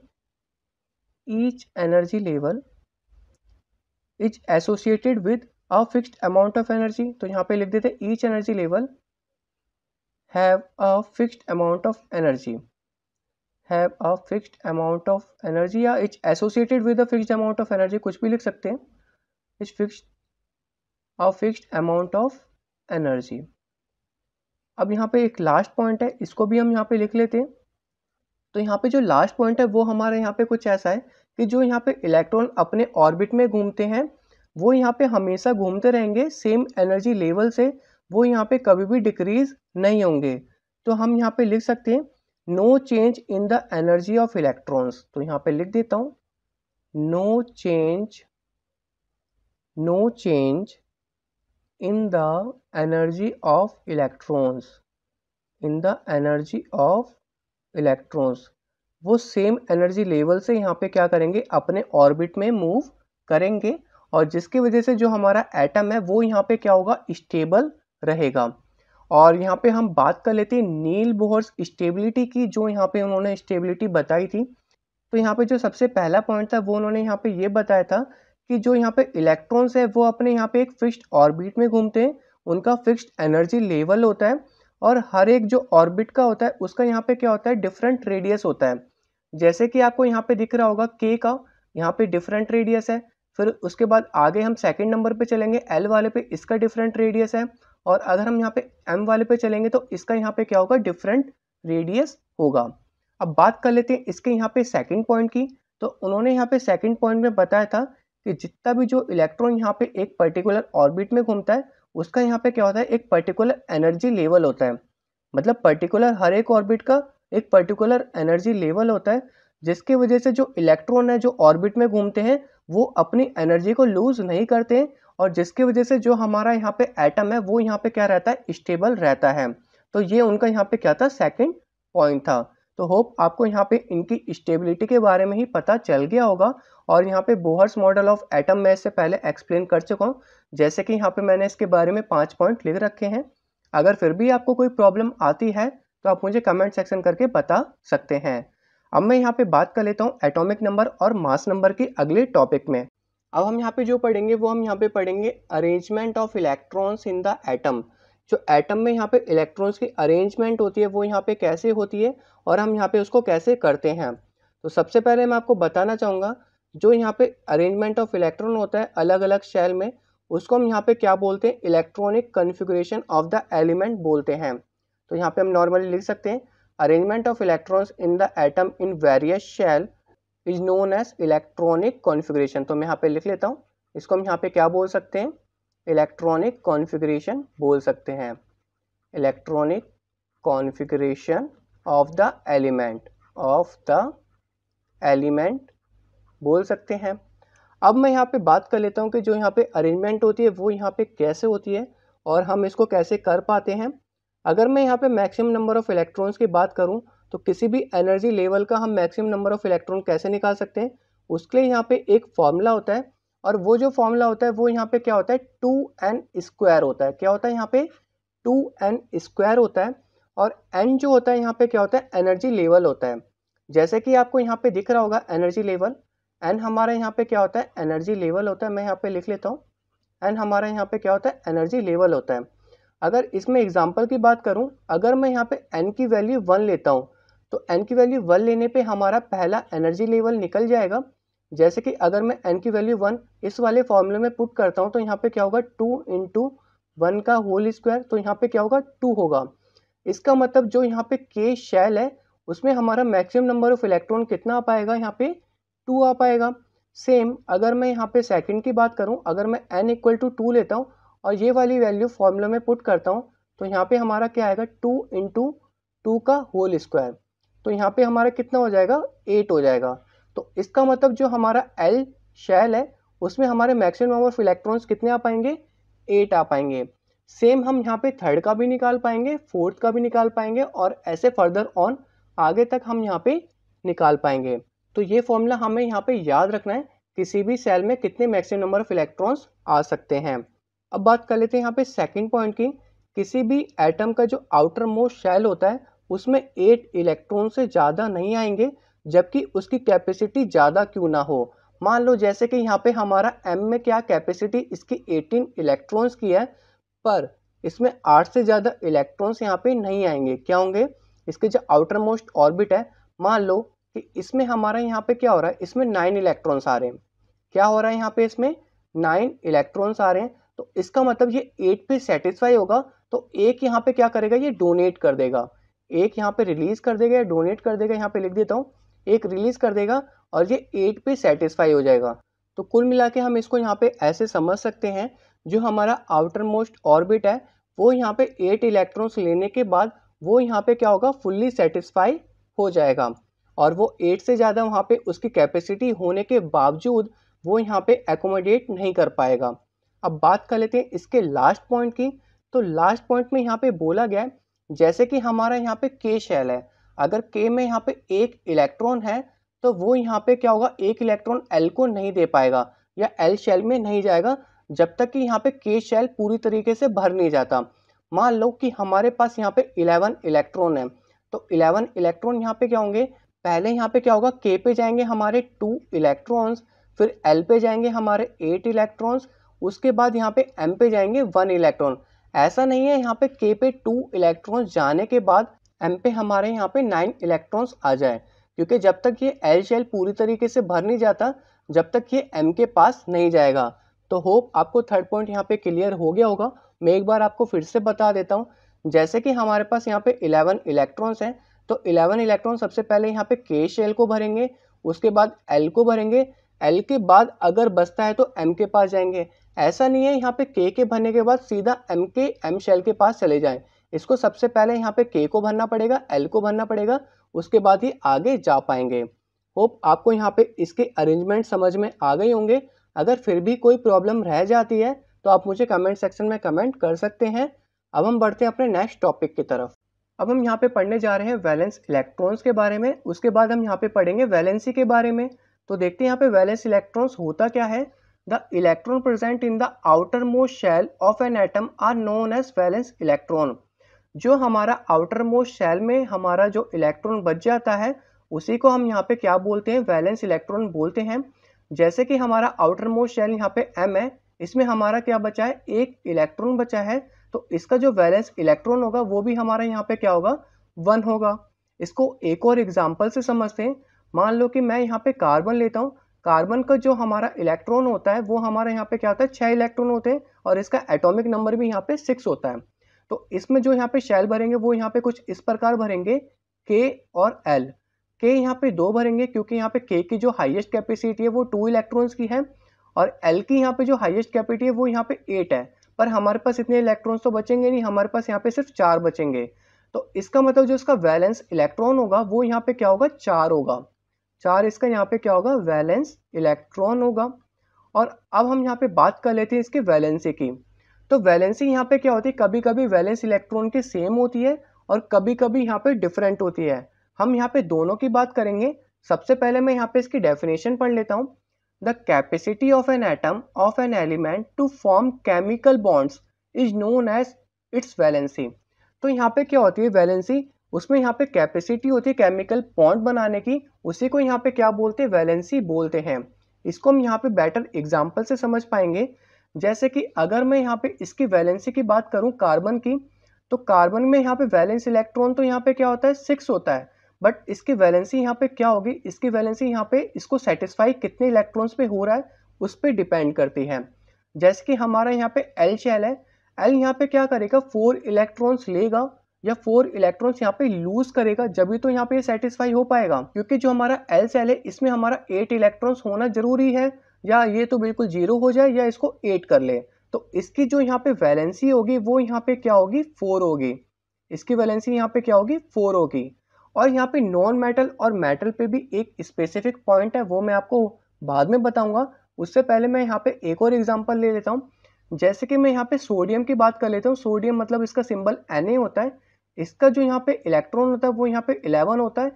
each energy level is associated with a fixed amount of energy तो यहाँ पे लिख देते हैं each energy level have a fixed amount of energy have a fixed amount of energy या it's associated with a fixed amount of energy कुछ भी लिख सकते हैं। Is fixed a fixed amount of energy अब यहाँ पे एक लास्ट पॉइंट है, इसको भी हम यहाँ पे लिख लेते हैं। तो यहाँ पे जो लास्ट पॉइंट है, वो हमारे यहाँ पे कुछ ऐसा है कि जो यहाँ पे इलेक्ट्रॉन अपने ऑर्बिट में घूमते हैं, वो यहाँ पे हमेशा घूमते रहेंगे सेम एनर्जी लेवल से वो यहाँ पे कभी भी डिक्रीज नहीं होंगे। तो हम यहाँ पे लिख सकते हैं no change in the energy of electrons तो यहाँ पे लिख देता हूँ no change no change in the energy of electrons in the energy of electrons वो सेम एनर्जी लेवल से यहाँ पे क्या करेंगे? अपने ऑर्बिट में मूव करेंगे और जिसकी वजह से जो हमारा एटम है, वो यहाँ पे क्या होगा? स्टेबल रहेगा। और यहाँ पे हम बात कर लेते हैं नील बोहर्स स्टेबिलिटी की, जो यहाँ पे उन्होंने स्टेबिलिटी बताई थी। तो यहाँ पे जो सबसे पहला पॉइंट था, वो उन्होंने यहाँ पे ये बताया था कि जो यहाँ पे इलेक्ट्रॉन्स है, वो अपने यहाँ पे एक फिक्स्ड ऑर्बिट में घूमते हैं। उनका फिक्स्ड एनर्जी लेवल होता है और हर एक जो ऑर्बिट का होता है, उसका यहाँ पे क्या होता है डिफरेंट रेडियस होता है। जैसे कि आपको यहाँ पे दिख रहा होगा के का, यहाँ पे डिफरेंट रेडियस है। फिर उसके बाद आगे हम सेकंड नंबर पे चलेंगे एल वाले पे इसका डिफरेंट रेडियस है और अगर हम यहाँ पे एम वाले पे चलेंगे तो इसका यहाँ पे क्या होगा डिफरेंट रेडियस होगा। अब बात कर लेते हैं इसके यहाँ पे सेकंड पॉइंट की। तो उन्होंने यहाँ पे सेकंड पॉइंट में बताया था कि जितना भी जो इलेक्ट्रॉन यहाँ पे एक पर्टिकुलर ऑर्बिट में घूमता है, उसका यहाँ पे क्या होता है, एक पर्टिकुलर एनर्जी लेवल होता है। मतलब पर्टिकुलर हर एक ऑर्बिट का एक पर्टिकुलर एनर्जी लेवल होता है, जिसकी वजह से जो इलेक्ट्रॉन है, जो ऑर्बिट में घूमते हैं, वो अपनी एनर्जी को लूज नहीं करते हैं और जिसकी वजह से जो हमारा यहाँ पे एटम है, वो यहाँ पे क्या रहता है स्टेबल रहता है। तो ये उनका यहाँ पे क्या था सेकंड पॉइंट था। तो होप आपको यहाँ पे इनकी स्टेबिलिटी के बारे में ही पता चल गया होगा और यहाँ पे बोहर्स मॉडल ऑफ़ एटम मैं इससे पहले एक्सप्लेन कर चुका हूँ। जैसे कि यहाँ पे मैंने इसके बारे में पाँच पॉइंट लिख रखे हैं। अगर फिर भी आपको कोई प्रॉब्लम आती है तो आप मुझे कमेंट सेक्शन करके बता सकते हैं। अब मैं यहाँ पे बात कर लेता हूँ एटॉमिक नंबर और मास नंबर के अगले टॉपिक में। अब हम यहाँ पे जो पढ़ेंगे, वो हम यहाँ पे पढ़ेंगे arrangement of electrons in the atom. जो एटम में यहाँ पे इलेक्ट्रॉन्स की अरेंजमेंट होती है, वो यहाँ पे कैसे होती है और हम यहाँ पे उसको कैसे करते हैं? तो सबसे पहले मैं आपको बताना चाहूँगा, जो यहाँ पे अरेंजमेंट ऑफ़ इलेक्ट्रॉन होता है अलग अलग शेल में, उसको हम यहाँ पे क्या बोलते हैं? Electronic configuration of the element बोलते हैं। तो यहाँ पे हम नॉर्मली लिख सकते हैं arrangement of electrons in the atom in various shell is known as electronic configuration तो मैं यहाँ पे लिख लेता हूँ, इसको हम यहाँ पे क्या बोल सकते हैं? इलेक्ट्रॉनिक कॉन्फ़िगरेशन बोल सकते हैं। Electronic configuration of the element, of the element बोल सकते हैं। अब मैं यहाँ पे बात कर लेता हूँ कि जो यहाँ पे अरेंजमेंट होती है, वो यहाँ पे कैसे होती है और हम इसको कैसे कर पाते हैं। अगर मैं यहाँ पे मैक्सिमम नंबर ऑफ़ इलेक्ट्रॉन्स की बात करूँ तो किसी भी एनर्जी लेवल का हम मैक्सिमम नंबर ऑफ़ इलेक्ट्रॉन कैसे निकाल सकते हैं, उसके लिए यहाँ पे एक फॉर्मूला होता है। और वो जो फॉर्मूला होता है, वो यहाँ पे क्या होता है? टू एन स्क्वायर होता है। क्या होता है यहाँ पे? टू एन स्क्वायर होता है और एन जो होता है, यहाँ पे क्या होता है? एनर्जी लेवल होता है। जैसे कि आपको यहाँ पे दिख रहा होगा एनर्जी लेवल। एन हमारा यहाँ पे क्या होता है? एनर्जी लेवल होता है। मैं यहाँ पे लिख लेता हूँ। एन हमारा यहाँ पे क्या होता है? एनर्जी लेवल होता है। अगर इसमें एग्ज़ाम्पल की बात करूँ, अगर मैं यहाँ पे एन की वैल्यू वन लेता हूँ तो एन की वैल्यू वन लेने पे हमारा पहला एनर्जी लेवल निकल जाएगा। जैसे कि अगर मैं एन की वैल्यू वन इस वाले फॉर्मूले में पुट करता हूँ तो यहाँ पे क्या होगा? टू इंटू वन का होल स्क्वायर तो यहाँ पे क्या होगा? टू होगा। इसका मतलब जो यहाँ पे के शैल है, उसमें हमारा मैक्सिमम नंबर ऑफ़ इलेक्ट्रॉन कितना आ पाएगा? यहाँ पे टू आ पाएगा। सेम अगर मैं यहाँ पे सेकंड की बात करूँ, अगर मैं एन इक्वल टू टू लेता हूँ और ये वाली वैल्यू फॉर्मूला में पुट करता हूँ तो यहाँ पे हमारा क्या आएगा? टू इंटू टू का होल स्क्वायर तो यहाँ पे हमारा कितना हो जाएगा? एट हो जाएगा। तो इसका मतलब जो हमारा एल शेल है, उसमें हमारे मैक्सिमम नंबर ऑफ़ इलेक्ट्रॉन्स कितने आ पाएँगे? एट आ पाएँगे। सेम हम यहाँ पे थर्ड का भी निकाल पाएँगे फोर्थ का भी निकाल पाएँगे और ऐसे फर्दर ऑन आगे तक हम यहाँ पे निकाल पाएँगे। तो ये फॉर्मूला हमें यहाँ पे याद रखना है, किसी भी सेल में कितने मैक्सिमम नंबर ऑफ़ इलेक्ट्रॉन्स आ सकते हैं। अब बात कर लेते हैं यहाँ पे सेकंड पॉइंट की। किसी भी एटम का जो आउटर मोस्ट शेल होता है, उसमें एट इलेक्ट्रॉन से ज़्यादा नहीं आएँगे जबकि उसकी कैपेसिटी ज़्यादा क्यों ना हो? मान लो जैसे कि यहाँ पे हमारा एम में क्या कैपेसिटी इसकी 18 इलेक्ट्रॉन्स की है, पर इसमें आठ से ज़्यादा इलेक्ट्रॉन्स यहाँ पे नहीं आएँगे। क्या होंगे? इसके जो आउटर मोस्ट ऑर्बिट है, मान लो कि इसमें हमारा यहाँ पे क्या हो रहा है? इसमें नाइन इलेक्ट्रॉन्स आ रहे हैं। क्या हो रहा है यहाँ पे इसमें? नाइन इलेक्ट्रॉन्स आ रहे हैं। तो इसका मतलब ये एट पे सेटिस्फाई होगा तो एक यहाँ पे क्या करेगा? ये डोनेट कर देगा। एक यहाँ पे रिलीज़ कर देगा या डोनेट कर देगा, यहाँ पे लिख देता हूँ। एक रिलीज़ कर देगा और ये एट पे सेटिस्फाई हो जाएगा। तो कुल मिला के हम इसको यहाँ पे ऐसे समझ सकते हैं, जो हमारा आउटर मोस्ट ऑर्बिट है, वो यहाँ पे एट इलेक्ट्रॉन्स लेने के बाद वो यहाँ पे क्या होगा फुल्ली सेटिस्फाई हो जाएगा। और वो एट से ज़्यादा वहाँ पे उसकी कैपेसिटी होने के बावजूद वो यहाँ पे एकोमोडेट नहीं कर पाएगा। अब बात कर लेते हैं इसके लास्ट पॉइंट की। तो लास्ट पॉइंट में यहाँ पे बोला गया है, जैसे कि हमारा यहाँ पे के शेल है। अगर के में यहाँ पे एक इलेक्ट्रॉन है तो वो यहाँ पे क्या होगा? एक इलेक्ट्रॉन एल को नहीं दे पाएगा या एल शेल में नहीं जाएगा, जब तक कि यहाँ पे के शेल पूरी तरीके से भर नहीं जाता। मान लो कि हमारे पास यहाँ पे इलेवन इलेक्ट्रॉन है तो इलेवन इलेक्ट्रॉन यहाँ पे क्या होंगे? पहले यहाँ पे क्या होगा? के पे जाएँगे हमारे टू इलेक्ट्रॉन्स फिर एल पे जाएँगे हमारे एट इलेक्ट्रॉन्स उसके बाद यहाँ पे एम पे जाएँगे वन इलेक्ट्रॉन ऐसा नहीं है, यहाँ पे के पे टू इलेक्ट्रॉन जाने के बाद एम पे हमारे यहाँ पे नाइन इलेक्ट्रॉन्स आ जाए। क्योंकि जब तक ये एल शेल पूरी तरीके से भर नहीं जाता, जब तक ये एम के पास नहीं जाएगा। तो होप आपको थर्ड पॉइंट यहाँ पे क्लियर हो गया होगा। मैं एक बार आपको फिर से बता देता हूँ। जैसे कि हमारे पास यहाँ पे इलेवन इलेक्ट्रॉन्स हैं तो इलेवन इलेक्ट्रॉन सबसे पहले यहाँ पे के शेल को भरेंगे, उसके बाद एल को भरेंगे। एल के बाद अगर बचता है तो एम के पास जाएँगे। ऐसा नहीं है यहाँ पे के के भरने के बाद सीधा एम के एम शेल के पास चले जाएँ। इसको सबसे पहले यहाँ पे के को भरना पड़ेगा एल को भरना पड़ेगा, उसके बाद ही आगे जा पाएँगे। होप आपको यहाँ पे इसके अरेंजमेंट समझ में आ गए होंगे। अगर फिर भी कोई प्रॉब्लम रह जाती है तो आप मुझे कमेंट सेक्शन में कमेंट कर सकते हैं। अब हम बढ़ते हैं अपने नेक्स्ट टॉपिक की तरफ़। अब हम यहाँ पे पढ़ने जा रहे हैं वैलेंस इलेक्ट्रॉन्स के बारे में। उसके बाद हम यहाँ पे पढ़ेंगे वैलेंसी के बारे में। तो देखते हैं यहाँ पे वैलेंस इलेक्ट्रॉन्स होता क्या है। The electron present in the outermost shell of an atom are known as valence electron. जो हमारा आउटर मोस्ट शेल में हमारा जो इलेक्ट्रॉन बच जाता है, उसी को हम यहाँ पे क्या बोलते हैं? वैलेंस इलेक्ट्रॉन बोलते हैं। जैसे कि हमारा आउटर मोस्ट शेल यहाँ पे एम है, इसमें हमारा क्या बचा है? एक इलेक्ट्रॉन बचा है। तो इसका जो वैलेंस इलेक्ट्रॉन होगा, वो भी हमारा यहाँ पे क्या होगा? वन होगा। इसको एक और एग्ज़ाम्पल से समझते हैं। मान लो कि मैं यहाँ पे कार्बन लेता हूँ। कार्बन का जो हमारा इलेक्ट्रॉन होता है, वो हमारे यहाँ पे क्या होता है? छह इलेक्ट्रॉन होते हैं और इसका एटॉमिक नंबर भी यहाँ पे सिक्स होता है। तो इसमें जो यहाँ पे शैल भरेंगे वो यहाँ पे कुछ इस प्रकार भरेंगे के और एल के यहाँ पे दो भरेंगे क्योंकि यहाँ पे के की जो हाईएस्ट कैपेसिटी है वो टू इलेक्ट्रॉन्स की है और एल की यहाँ पे जो हाईएस्ट कैपेसिटी है वो यहाँ पे एट है पर हमारे पास इतने इलेक्ट्रॉन्स तो बचेंगे नहीं हमारे पास यहाँ पे सिर्फ़ चार बचेंगे तो इसका मतलब जो इसका वैलेंस इलेक्ट्रॉन होगा वो यहाँ पे क्या होगा चार होगा चार इसका यहाँ पे क्या होगा वैलेंस इलेक्ट्रॉन होगा और अब हम यहाँ पे बात कर लेते हैं इसके वैलेंसी की तो वैलेंसी यहाँ पे क्या होती है? कभी कभी वैलेंस इलेक्ट्रॉन की सेम होती है और कभी कभी यहाँ पे डिफरेंट होती है। हम यहाँ पे दोनों की बात करेंगे। सबसे पहले मैं यहाँ पे इसकी डेफिनेशन पढ़ लेता हूँ। The capacity of an atom of an element to form chemical bonds is known as its valency तो यहाँ पे क्या होती है? वैलेंसी उसमें यहाँ पे कैपेसिटी होती है केमिकल बॉन्ड बनाने की। उसी को यहाँ पे क्या बोलते हैं? वैलेंसी बोलते हैं। इसको हम यहाँ पे बेटर एग्ज़ाम्पल से समझ पाएँगे। जैसे कि अगर मैं यहाँ पे इसकी वैलेंसी की बात करूँ कार्बन की तो कार्बन में यहाँ पे वैलेंस इलेक्ट्रॉन तो यहाँ पे क्या होता है? सिक्स होता है। बट इसकी वैलेंसी यहाँ पे क्या होगी? इसकी वैलेंसी यहाँ पे इसको सेटिस्फाई कितने इलेक्ट्रॉन्स पे हो रहा है? उस पर डिपेंड करती है। जैसे कि हमारा यहाँ पे एल शेल है। एल यहाँ पे क्या करेगा? फोर इलेक्ट्रॉन्स लेगा या फोर इलेक्ट्रॉन्स यहाँ पे लूज करेगा जब तो यहाँ पे सेटिस्फाई हो पाएगा। क्योंकि जो हमारा एल सेल है, इसमें हमारा एट इलेक्ट्रॉन्स होना ज़रूरी है। या ये तो बिल्कुल ज़ीरो हो जाए या इसको एट कर ले। तो इसकी जो यहाँ पे वैलेंसी होगी, वो यहाँ पे क्या होगी? फोर होगी। इसकी वैलेंसी यहाँ पे क्या होगी? फोर होगी। और यहाँ पे नॉन मेटल और मेटल पे भी एक स्पेसिफिक पॉइंट है, वो मैं आपको बाद में बताऊँगा। उससे पहले मैं यहाँ पे एक और एग्जांपल ले लेता हूँ। जैसे कि मैं यहाँ पे सोडियम की बात कर लेता हूँ। सोडियम मतलब इसका सिंबल एन होता है। इसका जो यहाँ पे इलेक्ट्रॉन होता है, वो यहाँ पे इलेवन होता है।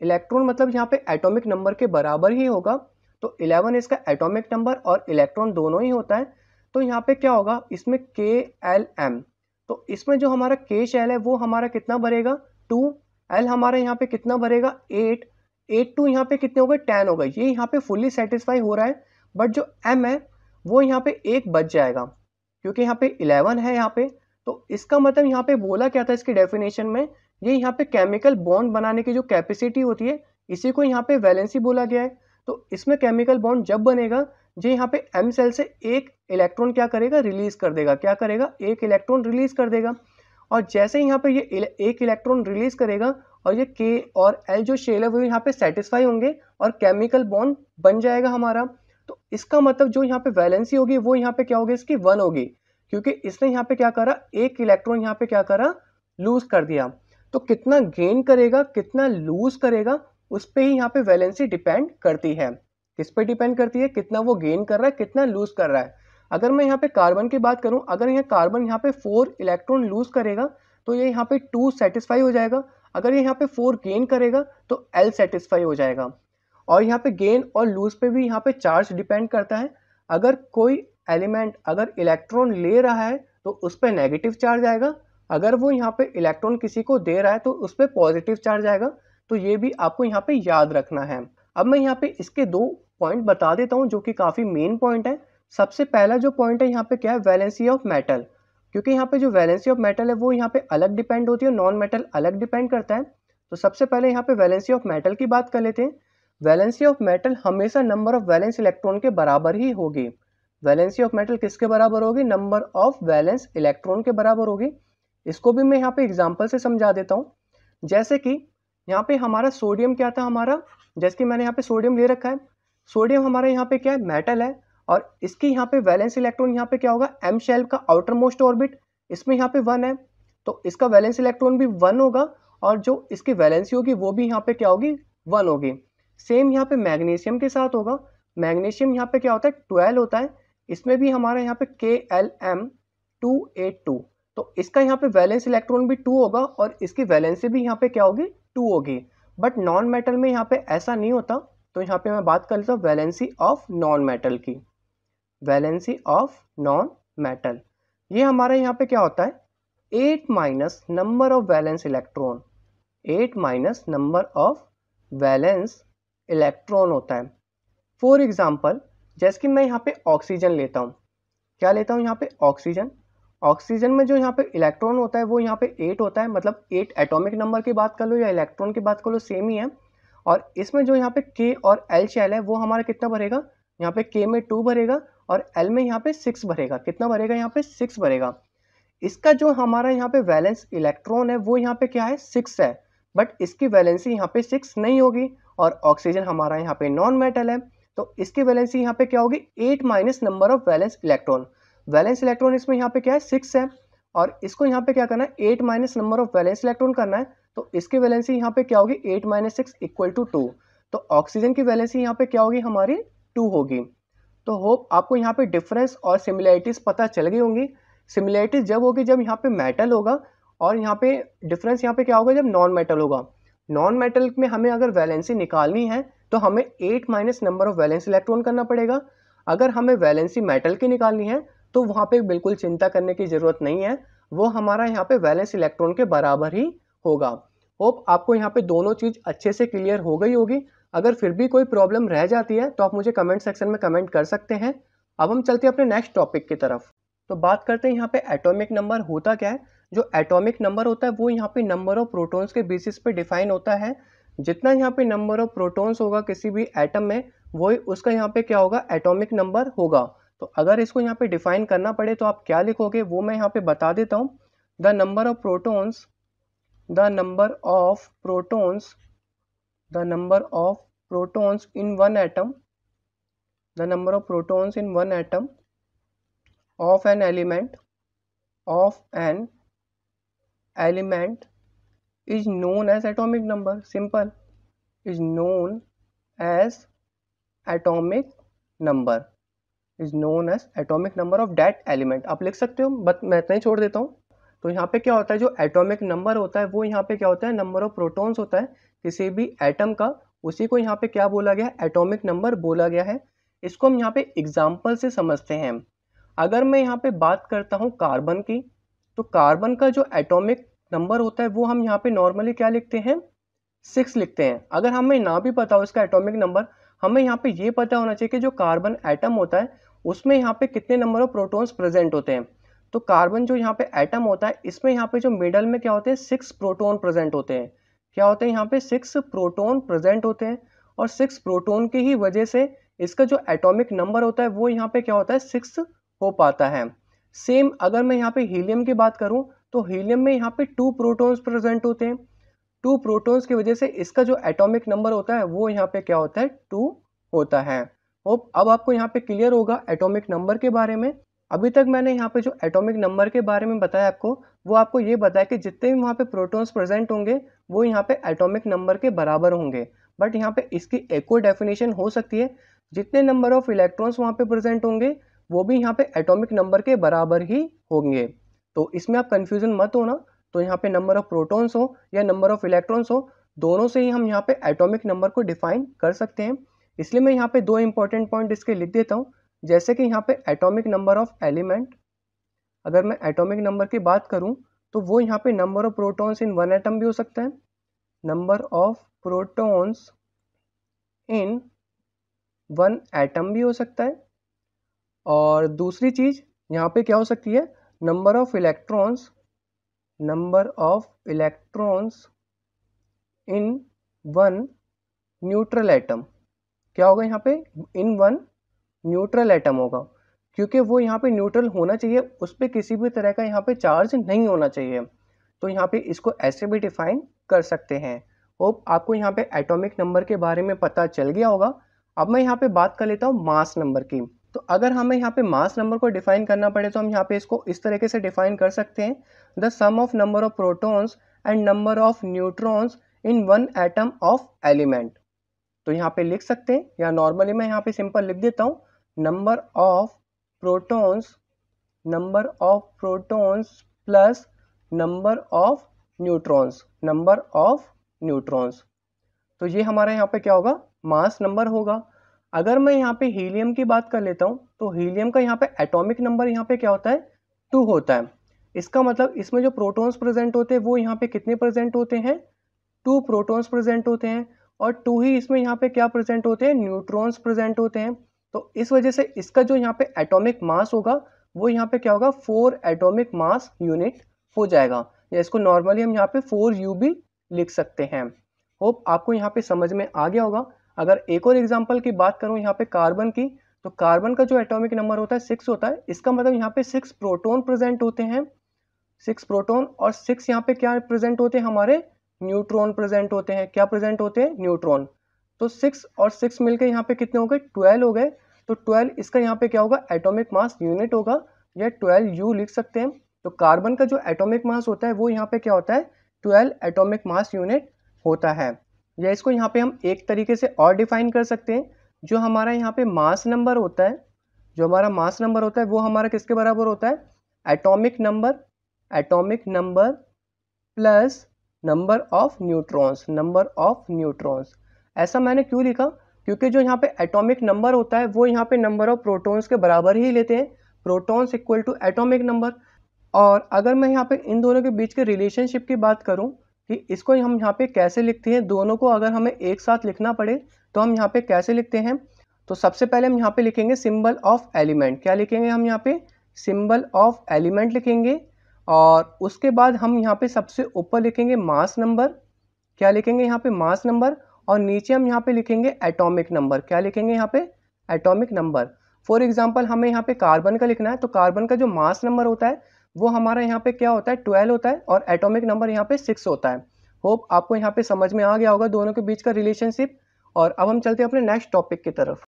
इलेक्ट्रॉन मतलब यहाँ पे एटॉमिक नंबर के बराबर ही होगा। तो इलेवन इसका एटॉमिक नंबर और इलेक्ट्रॉन दोनों ही होता है तो यहाँ पे क्या होगा? इसमें के एल एम तो इसमें जो हमारा के शेल है, वो हमारा कितना भरेगा टू। एल हमारा यहाँ पे कितना भरेगा एट। एट टू यहाँ पे कितने हो गए? टेन हो गए। ये यहाँ पे फुल्ली सेटिस्फाई हो रहा है बट जो एम है, वो यहाँ पे एक बच जाएगा, क्योंकि यहाँ पे इलेवन है यहाँ पे। तो इसका मतलब यहाँ पे बोला क्या था इसकी डेफिनेशन में? ये यहाँ पे केमिकल बॉन्ड बनाने की जो कैपेसिटी होती है, इसी को यहाँ पे वैलेंसी बोला गया है। तो इसमें केमिकल बॉन्ड जब बनेगा, जो यहाँ पे एम सेल से एक इलेक्ट्रॉन क्या करेगा? रिलीज़ कर देगा। क्या करेगा? एक इलेक्ट्रॉन रिलीज़ कर देगा। और जैसे यहाँ पे ये एक इलेक्ट्रॉन रिलीज़ करेगा, और ये के और एल जो शेल है, वो यहाँ पे सेटिस्फाई होंगे, और केमिकल बॉन्ड बन जाएगा हमारा। तो इसका मतलब जो यहाँ पे वैलेंसी होगी, वो यहाँ पे क्या होगी? इसकी वन होगी। क्योंकि इसने यहाँ पे क्या करा? एक इलेक्ट्रॉन यहाँ पे क्या करा? लूज कर दिया। तो कितना गेन करेगा? कितना लूज करेगा? उस पर ही यहाँ पे वैलेंसी डिपेंड करती है। किस पे डिपेंड करती है? कितना वो गेन कर रहा है, कितना लूज कर रहा है। अगर मैं यहाँ पे कार्बन की बात करूँ, अगर यह कार्बन यहाँ पे फोर इलेक्ट्रॉन लूज करेगा तो ये यहाँ पे टू सेटिस्फाई हो जाएगा। अगर ये यहाँ पे फोर गेन करेगा तो एल सेटिस्फाई हो जाएगा। और यहाँ पे गेन और लूज पे भी यहाँ पे चार्ज डिपेंड करता है। अगर कोई एलिमेंट अगर इलेक्ट्रॉन ले रहा है तो उस पर नेगेटिव चार्ज आएगा। अगर वो यहाँ पे इलेक्ट्रॉन किसी को दे रहा है तो उस पर पॉजिटिव चार्ज आएगा। तो ये भी आपको यहाँ पे याद रखना है। अब मैं यहाँ पे इसके दो पॉइंट बता देता हूँ जो कि काफ़ी मेन पॉइंट है। सबसे पहला जो पॉइंट है यहाँ पे क्या है? वैलेंसी ऑफ़ मेटल क्योंकि यहाँ पे जो वैलेंसी ऑफ़ मेटल है वो यहाँ पे अलग डिपेंड होती है नॉन मेटल अलग डिपेंड करता है। तो सबसे पहले यहाँ पे वैलेंसी ऑफ़ मेटल की बात कर लेते हैं। वैलेंसी ऑफ़ मेटल हमेशा नंबर ऑफ़ वैलेंस इलेक्ट्रॉन के बराबर ही होगी। वैलेंसी ऑफ़ मेटल किसके बराबर होगी? नंबर ऑफ़ वैलेंस इलेक्ट्रॉन के बराबर होगी। इसको भी मैं यहाँ पे एग्ज़ाम्पल से समझा देता हूँ। जैसे कि यहाँ पे हमारा सोडियम क्या था हमारा जैसे कि मैंने यहाँ पे सोडियम ले रखा है सोडियम हमारा यहाँ पे क्या है मेटल है और इसकी यहाँ पे वैलेंस इलेक्ट्रॉन यहाँ पे क्या होगा एम शेल का आउटर मोस्ट ऑर्बिट इसमें यहाँ पे वन है तो इसका वैलेंस इलेक्ट्रॉन भी वन होगा और जो इसकी वैलेंसी होगी वो भी यहाँ पे क्या होगी वन होगी सेम यहाँ पे मैग्नीशियम के साथ होगा मैग्नीशियम यहाँ पे क्या होता है ट्वेल्व होता है इसमें भी हमारा यहाँ पे K L M two eight two तो इसका यहाँ पे वैलेंस इलेक्ट्रॉन भी टू होगा और इसकी वैलेंसी भी यहाँ पे क्या होगी टू होगी। बट नॉन मेटल में यहाँ पे ऐसा नहीं होता तो यहाँ पे मैं बात कर लेता हूँ वैलेंसी ऑफ़ नॉन मेटल की। वैलेंसी ऑफ़ नॉन मेटल ये हमारे यहाँ पे क्या होता है? Eight minus number of valence electron eight minus number of valence electron होता है। फॉर एग्ज़ाम्पल जैसे कि मैं यहाँ पे ऑक्सीजन लेता हूँ। क्या लेता हूँ यहाँ पे? ऑक्सीजन ऑक्सीजन में जो यहाँ पे इलेक्ट्रॉन होता है वो यहाँ पे एट होता है मतलब एट एटॉमिक नंबर की बात कर लो या इलेक्ट्रॉन की बात कर लो सेम ही है और इसमें जो यहाँ पे के और एल शेल है वो हमारा कितना भरेगा यहाँ पे के में टू भरेगा और एल में यहाँ पे सिक्स भरेगा कितना भरेगा यहाँ पे सिक्स भरेगा इसका जो हमारा यहाँ पे वैलेंस इलेक्ट्रॉन है वो यहाँ पे क्या है सिक्स है बट इसकी वैलेंसी यहाँ पे सिक्स नहीं होगी और ऑक्सीजन हमारा यहाँ पे नॉन मेटल है तो इसकी वैलेंसी यहाँ पे क्या होगी eight minus number of valence electron valence electron इसमें यहाँ पे क्या है? सिक्स है। और इसको यहाँ पे क्या करना है? Eight minus number of valence electron करना है। तो इसकी वैलेंसी यहाँ पे क्या होगी? Eight minus six equal to two तो ऑक्सीजन की वैलेंसी यहाँ पे क्या होगी? हमारी टू होगी। तो होप आपको यहाँ पे डिफरेंस और सिमिलैरिटीज पता चल गई होंगी। सिमिलैरिटीज जब होगी, जब यहाँ पे मेटल होगा और यहाँ पे डिफरेंस यहाँ पे क्या होगा? जब नॉन मेटल होगा। नॉन मेटल में हमें अगर वैलेंसी निकालनी है तो हमें eight minus number of valence electron करना पड़ेगा। अगर हमें वैलेंसी मेटल की निकालनी है तो वहाँ पे बिल्कुल चिंता करने की ज़रूरत नहीं है। वो हमारा यहाँ पे वैलेंस इलेक्ट्रॉन के बराबर ही होगा। होप आपको यहाँ पे दोनों चीज़ अच्छे से क्लियर हो गई होगी। अगर फिर भी कोई प्रॉब्लम रह जाती है तो आप मुझे कमेंट सेक्शन में कमेंट कर सकते हैं। अब हम चलते हैं अपने नेक्स्ट टॉपिक की तरफ़। तो बात करते हैं यहाँ पे एटॉमिक नंबर होता क्या है? जो एटॉमिक नंबर होता है, वो यहाँ पे नंबर ऑफ़ प्रोटॉन्स के बेसिस पे डिफाइन होता है। जितना यहाँ पे नंबर ऑफ़ प्रोटॉन्स होगा किसी भी एटम में, वही उसका यहाँ पे क्या होगा? एटॉमिक नंबर होगा। तो अगर इसको यहाँ पे डिफाइन करना पड़े तो आप क्या लिखोगे? वो मैं यहाँ पे बता देता हूँ। The number of protons the number of protons the number of protons in one atom the number of protons in one atom of an element of an element is known as atomic number simple is known as atomic number. Is known as atomic number of that element. आप लिख सकते हो but मैं इतना ही छोड़ देता हूँ। तो यहाँ पे क्या होता है, जो एटॉमिक नंबर होता है, वो यहाँ पे क्या होता है नंबर ऑफ़ प्रोटॉन्स होता है। किसी भी एटम का, उसी को यहाँ पे क्या बोला गया है एटॉमिक नंबर बोला गया है। इसको हम यहाँ पे एग्ज़ाम्पल से समझते हैं। अगर मैं यहाँ पे बात करता हूँ कार्बन की तो कार्बन का जो एटॉमिक नंबर होता है, वो हम यहाँ पे नॉर्मली क्या लिखते हैं? सिक्स लिखते हैं। अगर हमें ना भी पता हो इसका एटॉमिक नंबर हमें यहाँ पे ये पता होना चाहिए कि जो कार्बन एटम होता है, उसमें यहाँ पे कितने नंबर ऑफ़ प्रोटॉन्स प्रेजेंट होते हैं। तो कार्बन जो यहाँ पे एटम होता है, इसमें यहाँ पे जो मिडल में क्या होते हैं सिक्स प्रोटोन प्रेजेंट होते हैं। क्या होते हैं यहाँ पे सिक्स प्रोटोन प्रेजेंट होते हैं और सिक्स प्रोटोन की ही वजह से इसका जो एटॉमिक नंबर होता है, वो यहाँ पे क्या होता है सिक्स हो पाता है। सेम अगर मैं यहाँ पे हीलियम की बात करूँ तो हीलियम में यहाँ पे टू प्रोटॉन्स प्रेजेंट होते हैं। टू प्रोटॉन्स की वजह से इसका जो एटॉमिक नंबर होता है, वो यहाँ पे क्या होता है? टू होता है। होप, अब आपको यहाँ पे क्लियर होगा एटॉमिक नंबर के बारे में। अभी तक मैंने यहाँ पे जो एटॉमिक नंबर के बारे में बताया आपको, वो आपको ये बताया कि जितने भी वहाँ पे प्रोटॉन्स प्रेजेंट होंगे, वो यहाँ पे एटॉमिक नंबर के बराबर होंगे। बट यहाँ पे इसकी एक डेफिनेशन हो सकती है। जितने नंबर ऑफ़ इलेक्ट्रॉन्स वहाँ पे प्रेजेंट होंगे, वो भी यहाँ पे एटॉमिक नंबर के बराबर ही होंगे। तो इसमें आप कन्फ्यूज़न मत हो ना तो यहाँ पे नंबर ऑफ़ प्रोटॉन्स हो या नंबर ऑफ़ इलेक्ट्रॉन्स हो, दोनों से ही हम यहाँ पे एटॉमिक नंबर को डिफाइन कर सकते हैं। इसलिए मैं यहाँ पे दो इंपॉर्टेंट पॉइंट इसके लिख देता हूँ। जैसे कि यहाँ पे एटॉमिक नंबर ऑफ़ एलिमेंट अगर मैं एटॉमिक नंबर की बात करूँ तो वो यहाँ पे number of protons in one atom भी हो सकता है। Number of protons in one atom भी हो सकता है। और दूसरी चीज़ यहाँ पे क्या हो सकती है? Number of electrons number of electrons in one neutral atom क्या होगा यहाँ पे? इन वन न्यूट्रल एटम होगा। क्योंकि वो यहाँ पे न्यूट्रल होना चाहिए, उस पर किसी भी तरह का यहाँ पे चार्ज नहीं होना चाहिए। तो यहाँ पे इसको ऐसे भी डिफाइन कर सकते हैं। होप आपको यहाँ पे एटॉमिक नंबर के बारे में पता चल गया होगा। अब मैं यहाँ पे बात कर लेता हूँ मास नंबर की। तो अगर हमें यहाँ पे मास नंबर को डिफाइन करना पड़े तो हम यहाँ पे इसको इस तरीके से डिफाइन कर सकते हैं। The sum of number of protons and number of neutrons in one atom of element तो यहाँ पे लिख सकते हैं। या नॉर्मली मैं यहाँ पे सिंपल लिख देता हूँ। Number of protons number of protons plus number of neutrons number of neutrons तो ये हमारा यहाँ पे क्या होगा? मास नंबर होगा। अगर मैं यहाँ पे हीलियम की बात कर लेता हूँ तो हीलियम का यहाँ पे एटॉमिक नंबर यहाँ पे क्या होता है? टू होता है। इसका मतलब इसमें जो प्रोटॉन्स प्रेजेंट होते हैं, वो यहाँ पे कितने प्रेजेंट होते हैं? टू प्रोटॉन्स प्रेजेंट होते हैं और टू ही इसमें यहाँ पे क्या प्रेजेंट होते हैं? न्यूट्रॉन्स प्रेजेंट होते हैं। तो इस वजह से इसका जो यहाँ पे एटॉमिक मास होगा, वो यहाँ पे क्या होगा? फोर एटॉमिक मास यूनिट हो जाएगा। या इसको नॉर्मली हम यहाँ पे फोर यू भी लिख सकते हैं। होप आपको यहाँ पे समझ में आ गया होगा। अगर एक और एग्ज़ाम्पल की बात करूँ यहाँ पे कार्बन की तो कार्बन का जो एटॉमिक नंबर होता है सिक्स होता है, इसका मतलब यहाँ पे सिक्स प्रोटोन प्रेजेंट होते हैं। सिक्स प्रोटोन और सिक्स यहाँ पे क्या प्रेजेंट होते हैं हमारे? न्यूट्रॉन प्रेजेंट होते हैं। क्या प्रेजेंट होते हैं? न्यूट्रॉन तो सिक्स और सिक्स मिलकर यहाँ पे कितने हो गए? ट्वेल्व हो गए। तो ट्वेल्व इसका यहाँ पे क्या होगा? एटॉमिक मास यूनिट होगा, या ट्वेल्व यू लिख सकते हैं। तो कार्बन का जो एटॉमिक मास होता है, वो यहाँ पे क्या होता है? ट्वेल्व एटॉमिक मास यूनिट होता है। या इसको यहाँ पे हम एक तरीके से और डिफाइन कर सकते हैं। जो हमारा यहाँ पे मास नंबर होता है, जो हमारा मास नंबर होता है, वो हमारा किसके बराबर होता है? Atomic number atomic number plus number of neutrons number of neutrons ऐसा मैंने क्यों लिखा? क्योंकि जो यहाँ पे एटॉमिक नंबर होता है, वो यहाँ पे नंबर ऑफ़ प्रोटॉन्स के बराबर ही लेते हैं। Protons equal to atomic number और अगर मैं यहाँ पे इन दोनों के बीच के रिलेशनशिप की बात करूँ कि इसको हम यहाँ पे कैसे लिखते हैं? दोनों को अगर हमें एक साथ लिखना पड़े तो हम यहाँ पे कैसे लिखते हैं? तो सबसे पहले हम यहाँ पे लिखेंगे सिंबल ऑफ़ एलिमेंट। क्या लिखेंगे हम यहाँ पे? सिंबल ऑफ़ एलिमेंट लिखेंगे और उसके बाद हम यहाँ पे सबसे ऊपर लिखेंगे मास नंबर। क्या लिखेंगे यहाँ पे? Mass number. और नीचे हम यहाँ पे लिखेंगे एटॉमिक नंबर। क्या लिखेंगे यहाँ पे? Atomic number. फॉर एग्ज़ाम्पल हमें यहाँ पे कार्बन का लिखना है तो कार्बन का जो मास नंबर होता है वो हमारा यहाँ पे क्या होता है ट्वेल्व होता है और एटॉमिक नंबर यहाँ पे सिक्स होता है होप आपको यहाँ पे समझ में आ गया होगा दोनों के बीच का रिलेशनशिप और अब हम चलते हैं अपने नेक्स्ट टॉपिक की तरफ़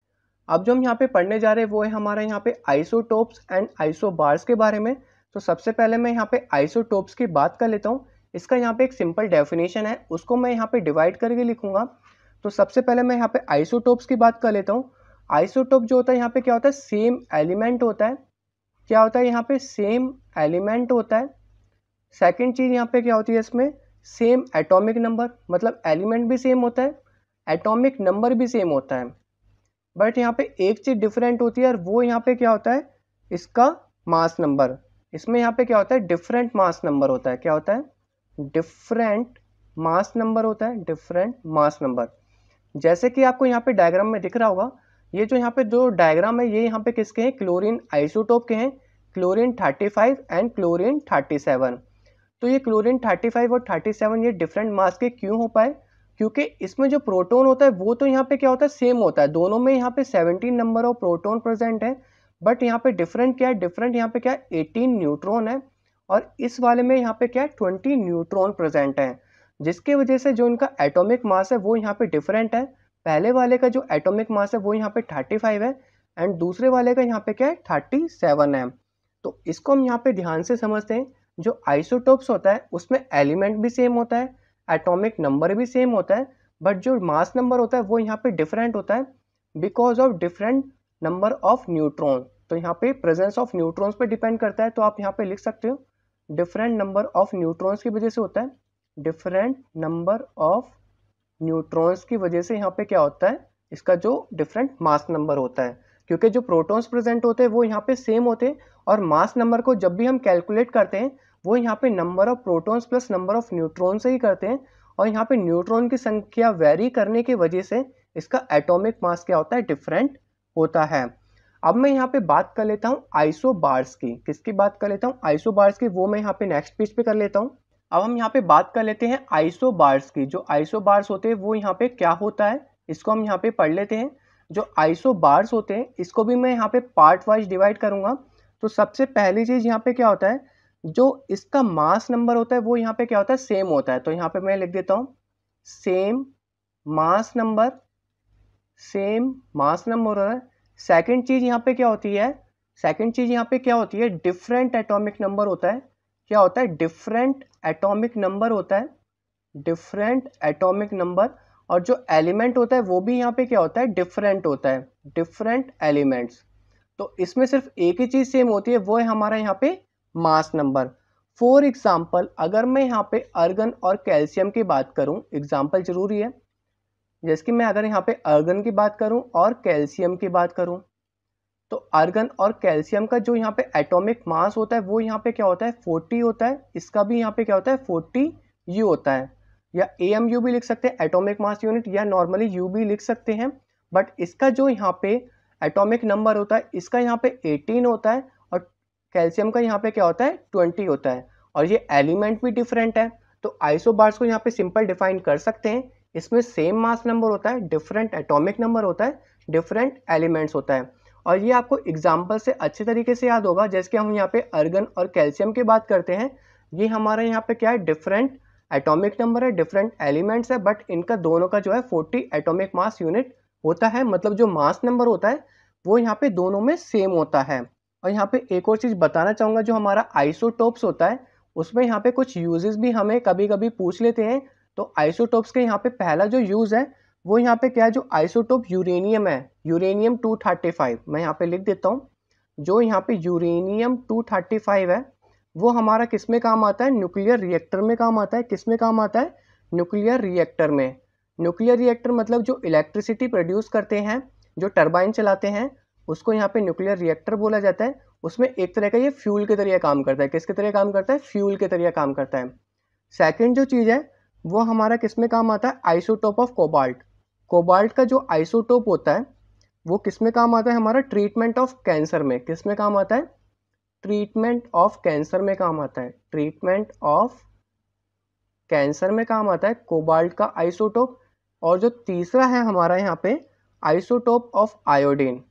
अब जो हम यहाँ पे पढ़ने जा रहे हैं वो है हमारा यहाँ पे आइसोटोप्स एंड आइसोबार्स के बारे में तो सबसे पहले मैं यहाँ पे आइसोटोप्स की बात कर लेता हूँ इसका यहाँ पे एक सिंपल डेफिनेशन है उसको मैं यहाँ पे डिवाइड करके लिखूँगा तो सबसे पहले मैं यहाँ पे आइसोटोप्स की बात कर लेता हूँ आइसोटोप जो होता है यहाँ पे क्या होता है सेम एलिमेंट होता है क्या होता है, यहाँ पे सेम एलिमेंट होता है। सेकेंड चीज़ यहाँ पे क्या होती है इसमें? सेम एटॉमिक नंबर मतलब एलिमेंट भी सेम होता है एटॉमिक नंबर भी सेम होता है। बट यहाँ पे एक चीज़ डिफरेंट होती है और वो यहाँ पे क्या होता है? इसका मास नंबर इसमें यहाँ पे क्या होता है? डिफरेंट मास नंबर होता है। क्या होता है? डिफरेंट मास नंबर होता है डिफरेंट मास नंबर जैसे कि आपको यहाँ पे डायग्राम में दिख रहा होगा, ये जो यहाँ पे जो डायग्राम है, ये यहाँ पे किसके हैं? क्लोरीन आइसोटोप के हैं। क्लोरीन 35 एंड क्लोरीन 37 तो ये क्लोरीन 35 और 37 ये डिफरेंट मास के क्यों हो पाए? क्योंकि इसमें जो प्रोटोन होता है, वो तो यहाँ पे क्या होता है? सेम होता है। दोनों में यहाँ पे 17 नंबर ऑफ़ प्रोटोन प्रेजेंट है बट यहाँ पे डिफरेंट क्या है? डिफरेंट यहाँ पे क्या है? एटीन न्यूट्रॉन है और इस वाले में यहाँ पे क्या है? ट्वेंटी न्यूट्रॉन प्रेजेंट है, जिसकी वजह से जो इनका एटॉमिक मास है, वो यहाँ पे डिफरेंट है। पहले वाले का जो एटॉमिक मास है, वो यहाँ पे थर्टी फाइव है एंड दूसरे वाले का यहाँ पे क्या है? थर्टी सेवन है। तो इसको हम यहाँ पे ध्यान से समझते हैं। जो आइसोटोप्स होता है, उसमें एलिमेंट भी सेम होता है एटॉमिक नंबर भी सेम होता है बट जो मास नंबर होता है, वो यहाँ पे डिफरेंट होता है because of different number of neutron तो यहाँ पे प्रेजेंस ऑफ़ न्यूट्रॉन्स पे डिपेंड करता है तो आप यहाँ पे लिख सकते हो डिफरेंट नंबर ऑफ़ न्यूट्रॉन्स की वजह से होता है डिफरेंट नंबर ऑफ़ न्यूट्रॉन्स की वजह से यहाँ पे क्या होता है, इसका जो डिफरेंट मास नंबर होता है। क्योंकि जो प्रोटॉन्स प्रेजेंट होते हैं, वो यहाँ पे सेम होते हैं और मास नंबर को जब भी हम कैलकुलेट करते हैं, वो यहाँ पे number of protons plus number of neutron से ही करते हैं और यहाँ पे न्यूट्रॉन की संख्या वेरी करने की वजह से इसका एटॉमिक मास क्या होता है डिफरेंट होता है। अब मैं यहाँ पे बात कर लेता हूँ आइसो बार्स की। किसकी बात कर लेता हूँ? आइसो बार्स की, वो मैं यहाँ पे नेक्स्ट पेज पे कर लेता हूँ। अब हम यहाँ पे बात कर लेते हैं आइसो बार्स की। जो आइसो बार्स होते हैं, वो यहाँ पे क्या होता है, इसको हम यहाँ पे पढ़ लेते हैं। जो आइसो बार्स होते हैं, इसको भी मैं यहाँ पे पार्ट वाइज डिवाइड करूँगा। तो सबसे पहली चीज़ यहाँ पे क्या होता है, जो इसका मास नंबर होता है, वो यहाँ पे क्या होता है सेम होता है। तो यहाँ पे मैं लिख देता हूँ same mass number same mass number हो रहा है। सेकेंड चीज़ यहाँ पे क्या होती है सेकेंड चीज़ यहाँ पे क्या होती है डिफरेंट एटॉमिक नंबर होता है। क्या होता है डिफरेंट एटॉमिक नंबर होता है डिफरेंट एटॉमिक नंबर और जो एलिमेंट होता है, वो भी यहाँ पे क्या होता है? डिफरेंट होता है। Different elements. तो इसमें सिर्फ़ एक ही चीज़ सेम होती है, वो है हमारा यहाँ पे मास नंबर। फॉर एग्ज़ाम्पल अगर मैं यहाँ पे अर्गन और कैल्शियम की बात करूँ एग्ज़ाम्पल ज़रूरी है। जैसे कि मैं अगर यहाँ पे अर्गन की बात करूँ और कैल्शियम की बात करूँ तो अर्गन और कैल्शियम का जो यहाँ पे एटॉमिक मास होता है, वो यहाँ पे क्या होता है? 40 होता है। इसका भी यहाँ पे क्या होता है? 40 यू होता है। या ए एम यू भी लिख सकते हैं एटॉमिक मास यूनिट या नॉर्मली यू भी लिख सकते हैं। बट इसका जो यहाँ पे एटॉमिक नंबर होता है, इसका यहाँ पे 18 होता है और कैल्शियम का यहाँ पे क्या होता है 20 होता है। और ये एलिमेंट भी डिफरेंट है। तो आइसोबार्स को यहाँ पे सिंपल डिफाइन कर सकते हैं। इसमें सेम मास नंबर होता है डिफरेंट एटॉमिक नंबर होता है डिफरेंट एलिमेंट्स होता है। और ये आपको एग्ज़ाम्पल से अच्छे तरीके से याद होगा, जैसे कि हम यहाँ पे अर्गन और कैल्शियम की बात करते हैं। ये हमारे यहाँ पे क्या है डिफरेंट एटॉमिक नंबर है डिफरेंट एलिमेंट्स है बट इनका दोनों का जो है 40 एटॉमिक मास यूनिट होता है। मतलब जो मास नंबर होता है, वो यहाँ पे दोनों में सेम होता है। और यहाँ पे एक और चीज़ बताना चाहूँगा, जो हमारा आइसोटोप्स होता है, उसमें यहाँ पे कुछ यूजेस भी हमें कभी कभी पूछ लेते हैं। तो आइसोटोप्स के यहाँ पे पहला जो यूज़ है, वो यहाँ पे क्या है? जो आइसोटोप यूरेनियम है यूरेनियम 235 मैं यहाँ पे लिख देता हूँ। जो यहाँ पे यूरेनियम 235 है वो हमारा किसमें काम आता है? न्यूक्लियर रिएक्टर में काम आता है। किसमें काम आता है? न्यूक्लियर रिएक्टर में। न्यूक्लियर रिएक्टर मतलब जो इलेक्ट्रिसिटी प्रोड्यूस करते हैं, जो टरबाइन चलाते हैं, उसको यहाँ पे न्यूक्लियर रिएक्टर बोला जाता है। उसमें एक तरह का ये फ्यूल के तरह काम करता है। किसके तरह काम करता है? फ्यूल के तरह काम करता है। सेकेंड जो चीज़ है, वो हमारा किसमें काम आता है? आइसोटोप ऑफ़ कोबाल्ट कोबाल्ट का जो आइसोटोप होता है, वो किसमें काम आता है? हमारा ट्रीटमेंट ऑफ़ कैंसर में। किसमें काम आता है? ट्रीटमेंट ऑफ़ कैंसर में काम आता है। ट्रीटमेंट ऑफ़ कैंसर में काम आता है कोबाल्ट का आइसोटोप और जो तीसरा है हमारा यहाँ पे आइसोटोप ऑफ़ आयोडीन।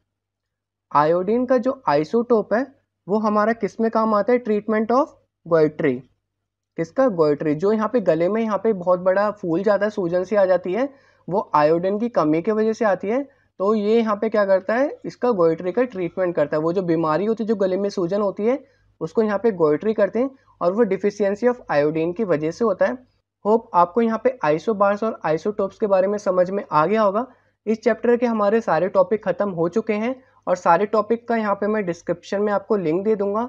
आयोडीन का जो आइसोटोप है, वो हमारा किसमें काम आता है? ट्रीटमेंट ऑफ़ गोइट्री किसका? गोइट्री जो यहाँ पे गले में यहाँ पे बहुत बड़ा फूल जाता है सूजन सी आ जाती है, वो आयोडीन की कमी की वजह से आती है तो ये यहाँ पे क्या करता है? इसका गोइट्री का ट्रीटमेंट करता है। वो जो बीमारी होती है, जो गले में सूजन होती है, उसको यहाँ पे गोइट्री करते हैं और वो डिफिशियंसी ऑफ़ आयोडीन की वजह से होता है। होप आपको यहाँ पे आइसोबार्स और आइसोटोप्स के बारे में समझ में आ गया होगा। इस चैप्टर के हमारे सारे टॉपिक खत्म हो चुके हैं और सारे टॉपिक का यहाँ पे मैं डिस्क्रिप्शन में आपको लिंक दे दूँगा।